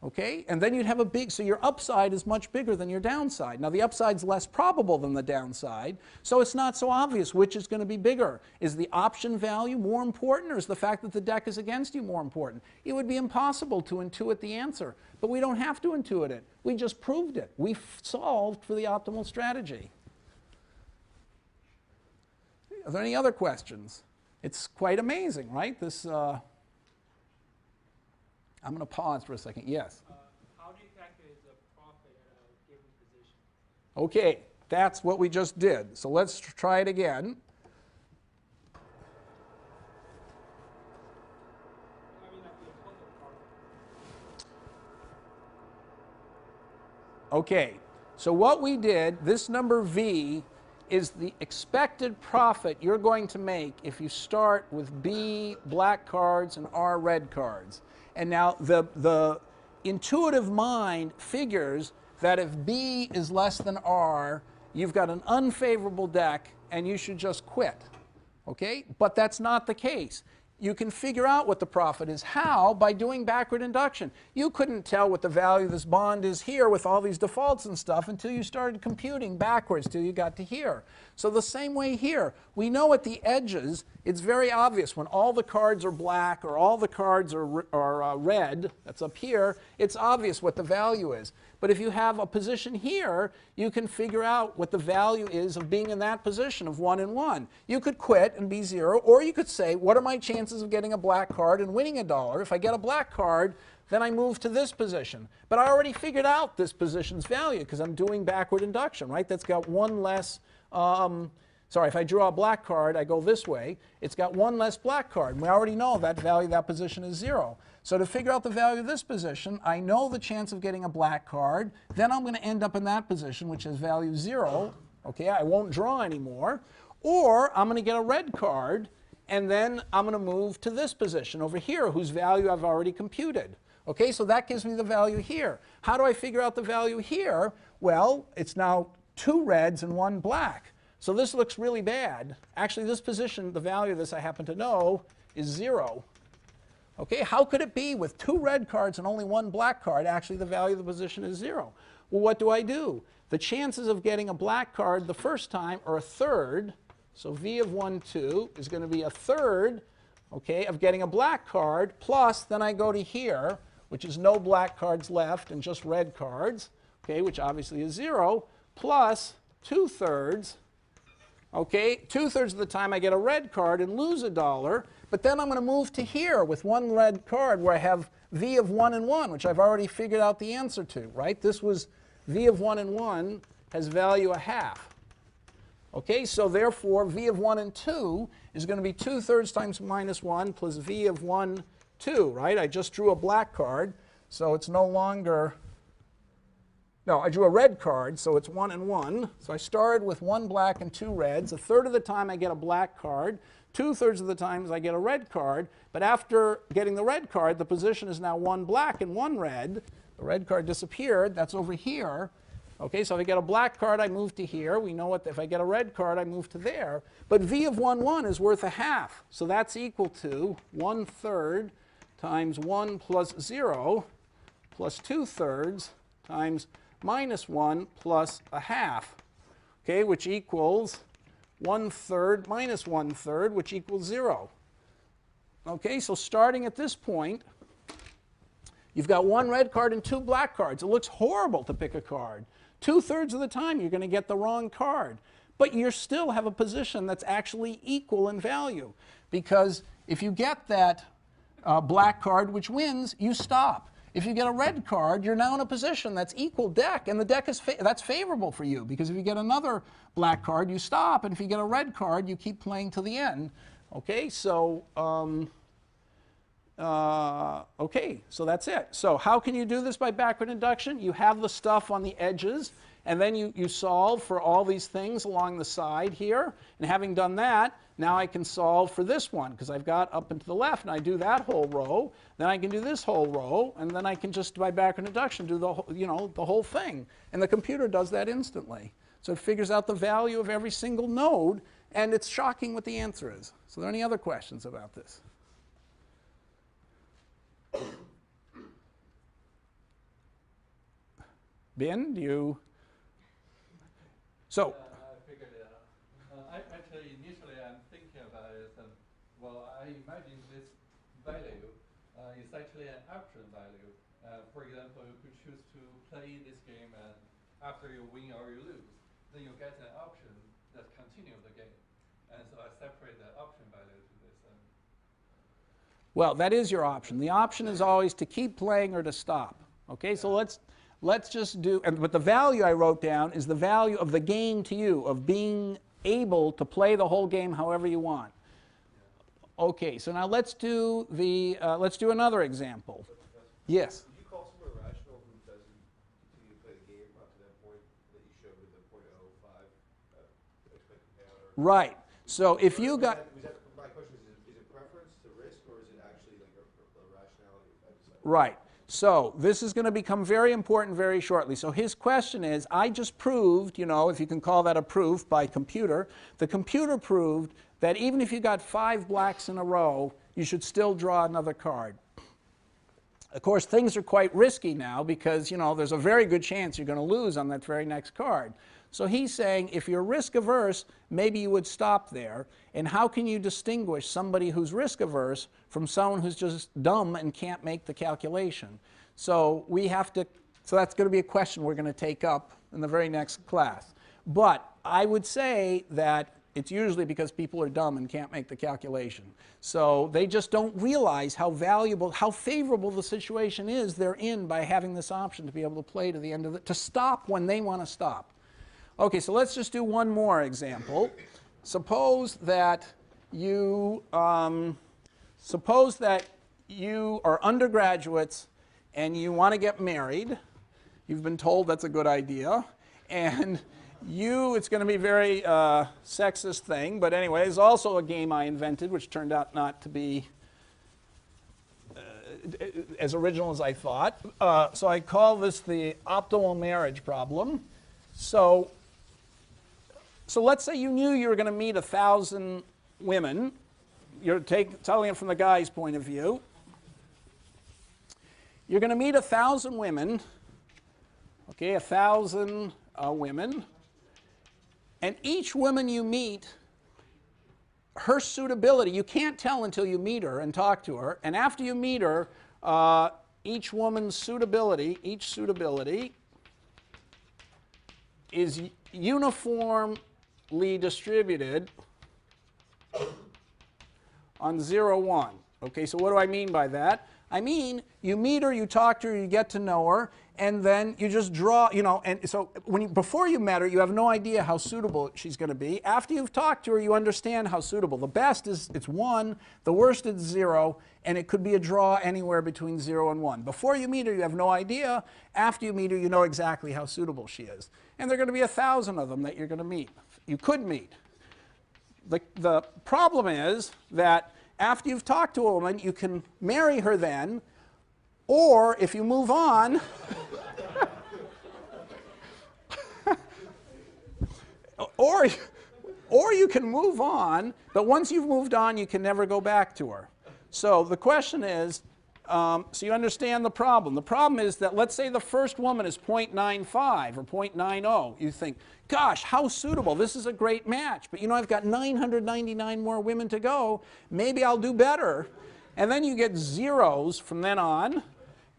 A: Okay? And then you'd have a big, so your upside is much bigger than your downside. Now, the upside's less probable than the downside, so it's not so obvious which is going to be bigger. Is the option value more important, or is the fact that the deck is against you more important? It would be impossible to intuit the answer, but we don't have to intuit it. We just proved it. We solved for the optimal strategy. Are there any other questions? It's quite amazing, right? This. Uh, I'm going to pause for a second. Yes.
F: Uh, how do you calculate the profit at a given position?
A: Okay, that's what we just did. So let's try it again.
F: I mean, like your total profit.
A: Okay, so what we did, this number V is the expected profit you're going to make if you start with B black cards and R red cards. And now the, the intuitive mind figures that if B is less than R, you've got an unfavorable deck and you should just quit. Okay? But that's not the case. You can figure out what the profit is. How? By doing backward induction. You couldn't tell what the value of this bond is here with all these defaults and stuff until you started computing backwards till you got to here. So the same way here, we know at the edges, it's very obvious when all the cards are black or all the cards are, are uh, red, that's up here, it's obvious what the value is. But if you have a position here, you can figure out what the value is of being in that position of 1 and 1. You could quit and be 0, or you could say, what are my chances of getting a black card and winning a dollar? If I get a black card, then I move to this position. But I already figured out this position's value because I'm doing backward induction, right? That's got one less, um, sorry, if I draw a black card, I go this way. It's got one less black card. We already know that value that position is 0. So to figure out the value of this position, I know the chance of getting a black card. Then I'm going to end up in that position, which is value 0. Okay, I won't draw anymore. Or I'm going to get a red card, and then I'm going to move to this position over here, whose value I've already computed. Okay, so that gives me the value here. How do I figure out the value here? Well, it's now two reds and one black. So this looks really bad. Actually, this position, the value of this I happen to know, is 0. Okay, how could it be with two red cards and only one black card, actually the value of the position is zero? Well, what do I do? The chances of getting a black card the first time are a third. So V of 1, 2 is going to be a third, okay, of getting a black card, plus then I go to here, which is no black cards left and just red cards, okay, which obviously is zero, plus two thirds, okay, two thirds of the time I get a red card and lose a dollar, but then I'm going to move to here with one red card where I have V of 1 and 1, which I've already figured out the answer to, right? This was V of 1 and 1 has value a half. Okay, so therefore V of 1 and 2 is going to be 2 thirds times minus 1 plus V of 1, 2, right? I just drew a black card, so it's no longer, no, I drew a red card, so it's 1 and 1. So I started with one black and two reds. A third of the time I get a black card. Two thirds of the times I get a red card, but after getting the red card, the position is now one black and one red. The red card disappeared, that's over here. Okay, so if I get a black card, I move to here. We know what, if I get a red card, I move to there. But V of 1, 1 is worth a half. So that's equal to 1 third times 1 plus 0 plus 2 thirds times minus 1 plus a half. Okay, which equals 1 third minus 1 third, which equals 0. Okay, so starting at this point, you've got one red card and two black cards. It looks horrible to pick a card. Two thirds of the time, you're going to get the wrong card. But you still have a position that's actually equal in value. Because if you get that uh, black card which wins, you stop. If you get a red card, you're now in a position that's equal deck, and the deck is fa- that's favorable for you because if you get another black card, you stop, and if you get a red card, you keep playing to the end. Okay, so um, Uh, okay, so that's it. So how can you do this by backward induction? You have the stuff on the edges, and then you, you solve for all these things along the side here. And having done that, now I can solve for this one, because I've got up and to the left, and I do that whole row. Then I can do this whole row, and then I can just, by backward induction, do the, whole- you know, the whole thing. And the computer does that instantly. So it figures out the value of every single node, and it's shocking what the answer is. So are there any other questions about this? Ben, do you? So,
E: Yeah, I figured it out. Uh, I actually initially I'm thinking about it. And, well, I imagine this value uh, is actually an option value. Uh, for example, you could choose to play this game, and after you win or you lose, then you get an option that continue the game. And so I separate the option value to this. And
A: well, that is your option. The option is always to keep playing or to stop. Okay, so let's let's just do. And but the value I wrote down is the value of the game to you of being able to play the whole game however you want. Okay, so now let's do the uh, let's do another example. Yes.
D: Would you call someone irrational who doesn't continue to play the game up to that point that you showed with the point five expected payout? Or
A: Right. So if you got
D: that- was that- my question is, is it preference to risk or is it actually like a, a rationality?
A: Right. So this is going to become very important very shortly. So his question is I just proved, you know, if you can call that a proof by computer, the computer proved that even if you got five blacks in a row, you should still draw another card. Of course, things are quite risky now because, you know, there's a very good chance you're going to lose on that very next card. So he's saying if you're risk averse, maybe you would stop there. And how can you distinguish somebody who's risk averse from someone who's just dumb and can't make the calculation? So we have to, so that's going to be a question we're going to take up in the very next class. But I would say that it's usually because people are dumb and can't make the calculation. So they just don't realize how valuable, how favorable the situation is they're in by having this option to be able to play to the end of the, to stop when they want to stop. Okay, so let's just do one more example. Suppose that you, um, suppose that you are undergraduates and you want to get married. You've been told that's a good idea, and you, it's going to be a very uh, sexist thing, but anyway, it's also a game I invented, which turned out not to be uh, as original as I thought. Uh, so I call this the optimal marriage problem. So, so let's say you knew you were going to meet a thousand women. You're take, telling it from the guy's point of view. You're going to meet a thousand women. Okay, a thousand uh, women. And each woman you meet, her suitability, you can't tell until you meet her and talk to her. And after you meet her, uh, each woman's suitability, each suitability is uniformly distributed on 0, 1. Okay, so what do I mean by that? I mean, you meet her, you talk to her, you get to know her, and then you just draw, you know, and so when you, before you met her, you have no idea how suitable she's going to be. After you've talked to her, you understand how suitable. The best is it's 1, the worst is 0, and it could be a draw anywhere between 0 and 1. Before you meet her, you have no idea. After you meet her, you know exactly how suitable she is. And there are going to be a thousand of them that you're going to meet. You could meet. The, the problem is that after you've talked to a woman, you can marry her then, or if you move on, or, or you can move on, but once you've moved on, you can never go back to her. So the question is um, so you understand the problem. The problem is that let's say the first woman is 0.95 or 0.90. You think, gosh, how suitable. This is a great match. But you know, I've got 999 more women to go. Maybe I'll do better. And then you get zeros from then on.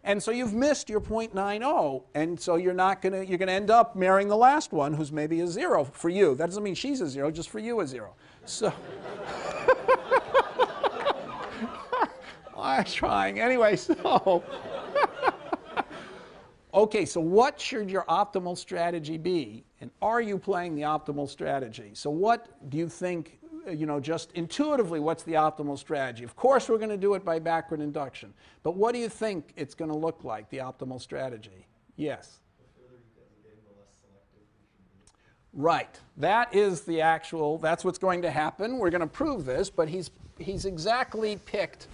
A: And so you've missed your 0.90. And so you're not going to, you're going to end up marrying the last one who's maybe a zero for you. That doesn't mean she's a zero, just for you a zero. So. I'm trying. Anyway, so. okay, so what should your optimal strategy be? And are you playing the optimal strategy? So, what do you think uh, you know, just intuitively, what's the optimal strategy? Of course, we're going to do it by backward induction. But what do you think it's going to look like, the optimal strategy? Yes. Right. That is the actual, that's what's going to happen. We're going to prove this, but he's, he's exactly picked.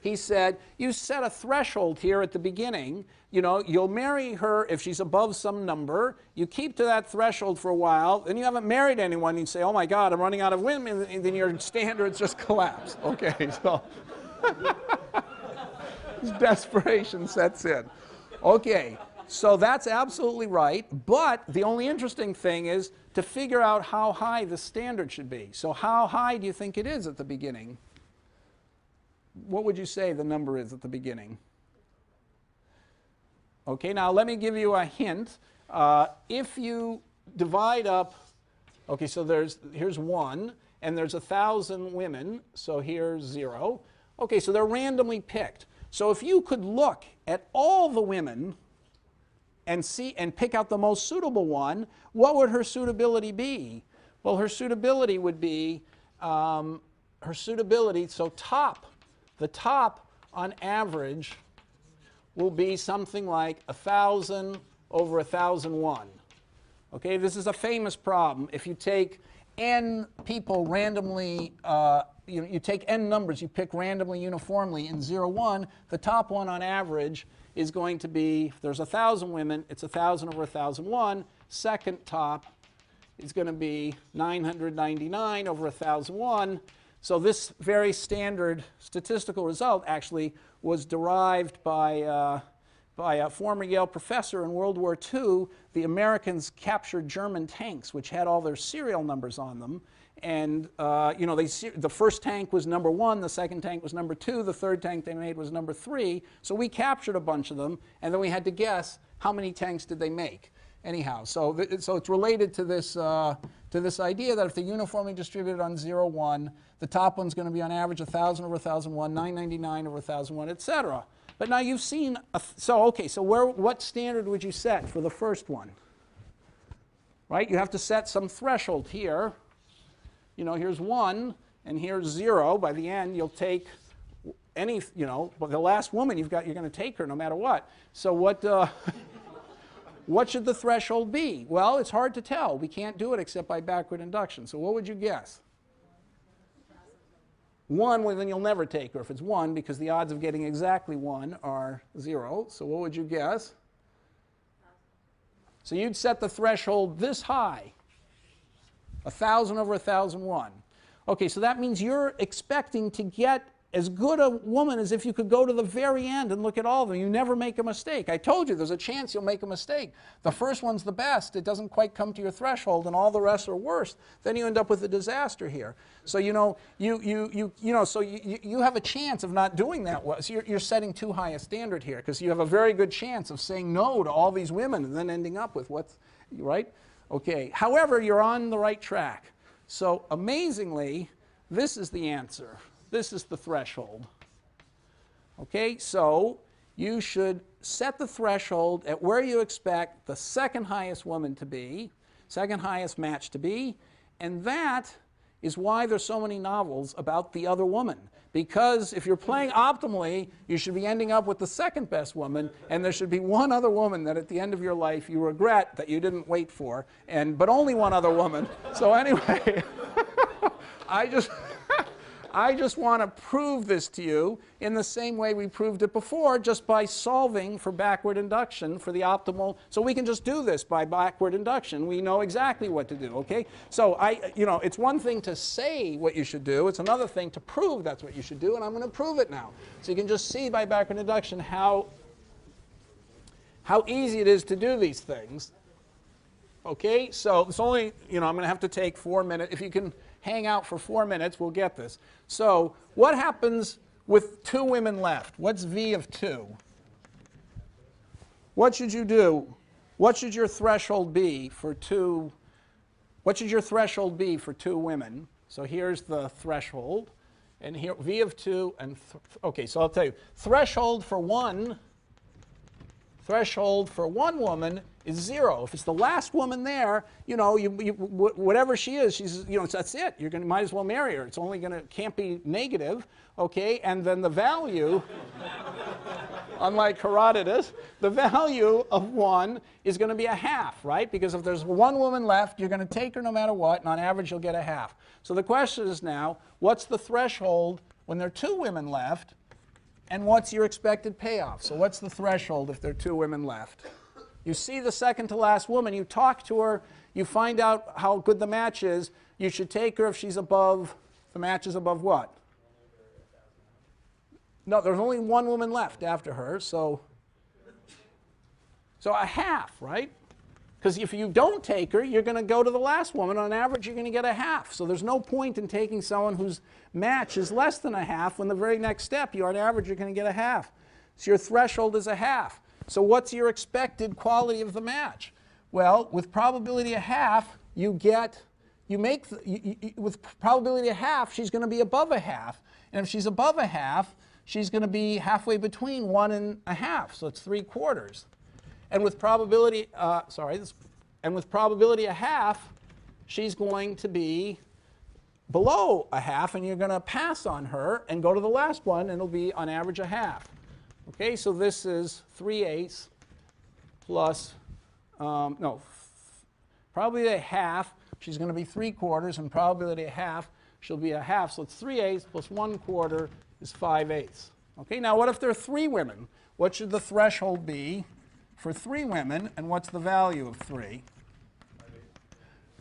A: He said, you set a threshold here at the beginning. You know, you'll marry her if she's above some number. You keep to that threshold for a while. Then you haven't married anyone. You say, oh my God, I'm running out of women. And then your standards just collapse. Okay, so desperation sets in. Okay, so that's absolutely right. But the only interesting thing is to figure out how high the standard should be. So, how high do you think it is at the beginning? What would you say the number is at the beginning? Okay, now let me give you a hint. Uh, if you divide up, okay, so there's here's one, and there's a thousand women, so here's zero. Okay, so they're randomly picked. So if you could look at all the women and see and pick out the most suitable one, what would her suitability be? Well, her suitability would be um, her suitability. So top, the top on average will be something like a thousand over a thousand one. Okay, this is a famous problem. If you take n people randomly, uh, you, you take n numbers, you pick randomly uniformly in 0, 1, the top one on average is going to be, if there's 1,000 women, it's 1,000 over 1,001. Second top is going to be 999 over 1,001. So this very standard statistical result actually was derived by, uh, by a former Yale professor in World War II. The Americans captured German tanks, which had all their serial numbers on them. And uh, you know, they, the first tank was number one, the second tank was number two, the third tank they made was number three. So we captured a bunch of them, and then we had to guess how many tanks did they make. Anyhow, so, th- so it's related to this, uh, to this idea that if they're uniformly distributed on 0, 1, the top one's going to be on average 1,000 over 1,001, 999 over 1,001, et cetera. But now you've seen, so okay, so where, what standard would you set for the first one? Right, you have to set some threshold here. You know, here's 1, and here's 0. By the end, you'll take any, you know, but the last woman you've got, you're going to take her no matter what. So what... Uh, What should the threshold be? Well, it's hard to tell. We can't do it except by backward induction. So what would you guess? One, well, then you'll never take her if it's one because the odds of getting exactly one are zero. So what would you guess? So you'd set the threshold this high, 1,000 over 1,001. Okay, so that means you're expecting to get as good a woman as if you could go to the very end and look at all of them. You never make a mistake. I told you there's a chance you'll make a mistake. The first one's the best. It doesn't quite come to your threshold, and all the rest are worse. Then you end up with a disaster here. So you know, you you you you know, so you, you have a chance of not doing that well. So you're, you're setting too high a standard here because you have a very good chance of saying no to all these women and then ending up with what's right. Okay. However, you're on the right track. So amazingly, this is the answer. This is the threshold. Okay, so you should set the threshold at where you expect the second highest woman to be, second highest match to be, and that is why there's so many novels about the other woman. Because if you're playing optimally, you should be ending up with the second best woman, and there should be one other woman that at the end of your life you regret that you didn't wait for, and but only one other woman. So anyway, I just I just want to prove this to you in the same way we proved it before, just by solving for backward induction for the optimal. So we can just do this by backward induction. We know exactly what to do, okay? So I, you know, it's one thing to say what you should do. It's another thing to prove that's what you should do, and I'm going to prove it now. So you can just see by backward induction how, how easy it is to do these things. Okay, so it's only, you know, I'm going to have to take four minutes. If you can hang out for four minutes, we'll get this. So, what happens with two women left? What's V of 2? What should you do? What should your threshold be for two? What should your threshold be for two women? So here's the threshold. And here, V of 2, and, okay, so I'll tell you. Threshold for one, threshold for one woman is zero. If it's the last woman there, you know, you, you, whatever she is, she's, you know, that's it. You're going to might as well marry her. It's only going to can't be negative, okay? And then the value, unlike Herodotus, the value of one is going to be a half, right? Because if there's one woman left, you're going to take her no matter what, and on average, you'll get a half. So the question is now, what's the threshold when there are two women left? And what's your expected payoff? So, what's the threshold if there are two women left? You see the second to last woman, you talk to her, you find out how good the match is. You should take her if she's above, the match is above what? No, there's only one woman left after her, so. So a half, right? Because if you don't take her, you're going to go to the last woman. On average, you're going to get a half. So there's no point in taking someone whose match is less than a half when the very next step, you on average, you're going to get a half. So your threshold is a half. So what's your expected quality of the match? Well, with probability a half, you get, you make, the, you, you, with probability a half, she's going to be above a half. And if she's above a half, she's going to be halfway between one and a half. So it's three quarters. And with probability, uh, sorry, this, and with probability a half, she's going to be below a half, and you're going to pass on her and go to the last one, and it'll be on average a half. Okay, so this is 3 eighths plus, um, no, probably a half, she's going to be 3 quarters, and probability a half, she'll be a half. So it's 3 eighths plus 1 quarter is 5 eighths. Okay, now what if there are three women? What should the threshold be for three women, and what's the value of 3?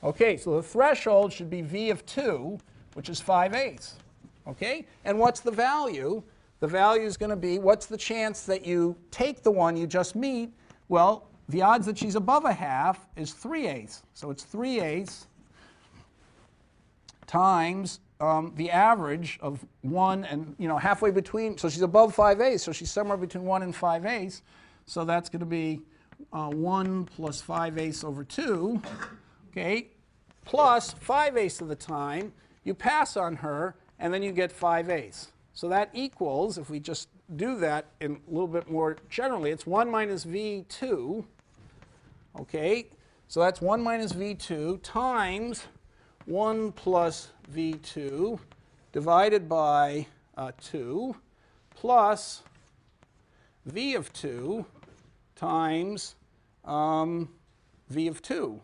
A: Okay, so the threshold should be V of 2, which is 5 eighths. Okay, and what's the value? The value is going to be what's the chance that you take the one you just meet? Well, the odds that she's above a half is 3 eighths. So it's 3 eighths times um, the average of 1 and, you know, halfway between. So she's above 5 eighths, so she's somewhere between 1 and 5 eighths. So that's going to be uh, 1 plus 5 eighths over 2, okay, plus 5 eighths of the time. You pass on her, and then you get 5 eighths. So that equals, if we just do that in a little bit more generally, it's 1 minus v2, okay? So that's 1 minus v2 times 1 plus v2 divided by uh, 2 plus v of 2 times um, v of 2.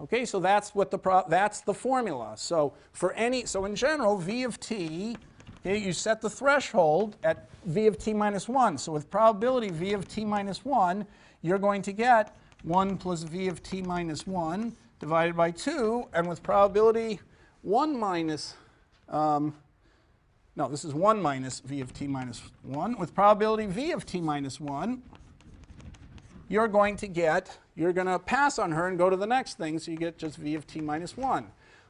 A: Okay, so that's what the that's the formula. So for any so in general, v of t, okay, you set the threshold at v of t minus 1. So with probability v of t minus 1, you're going to get 1 plus v of t minus 1 divided by 2, and with probability 1 minus, um, no, this is 1 minus v of t minus 1. With probability v of t minus 1, you're going to get, you're going to pass on her and go to the next thing, so you get just v of t minus 1.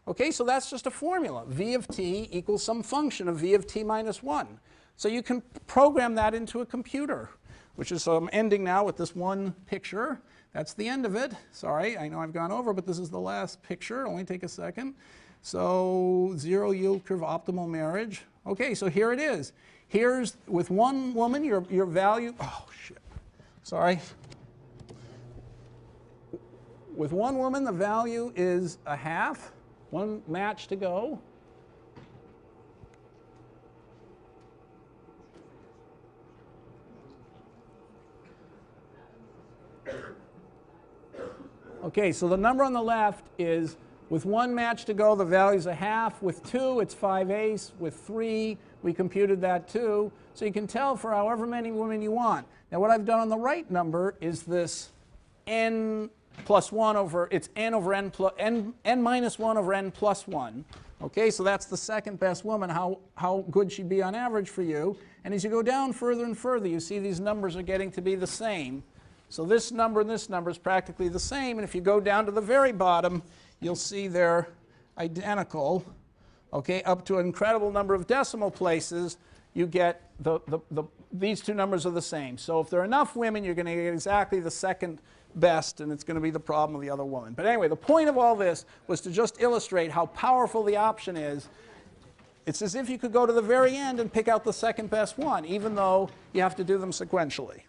A: Okay, so that's just a formula. v of t equals some function of v of t minus 1. So you can program that into a computer, which is, so I'm ending now with this one picture. That's the end of it. Sorry, I know I've gone over, but this is the last picture. Only take a second. So zero yield curve optimal marriage. Okay, so here it is. Here's, with one woman, your, your value, oh shit, sorry. With one woman, the value is a half, one match to go. Okay, so the number on the left is with one match to go, the value's a half. With two, it's 5 eighths. With three, we computed that too. So you can tell for however many women you want. Now what I've done on the right number is this n plus 1 over, it's n over n, plus, n, n minus 1 over n plus 1. Okay, so that's the second best woman, how, how good she'd be on average for you. And as you go down further and further, you see these numbers are getting to be the same. So this number and this number is practically the same. And if you go down to the very bottom, you'll see they're identical. Okay, up to an incredible number of decimal places, you get the, the, the, these two numbers are the same. So if there are enough women, you're going to get exactly the second best, and it's going to be the problem of the other woman. But anyway, the point of all this was to just illustrate how powerful the option is It's as if you could go to the very end and pick out the second best one, even though you have to do them sequentially.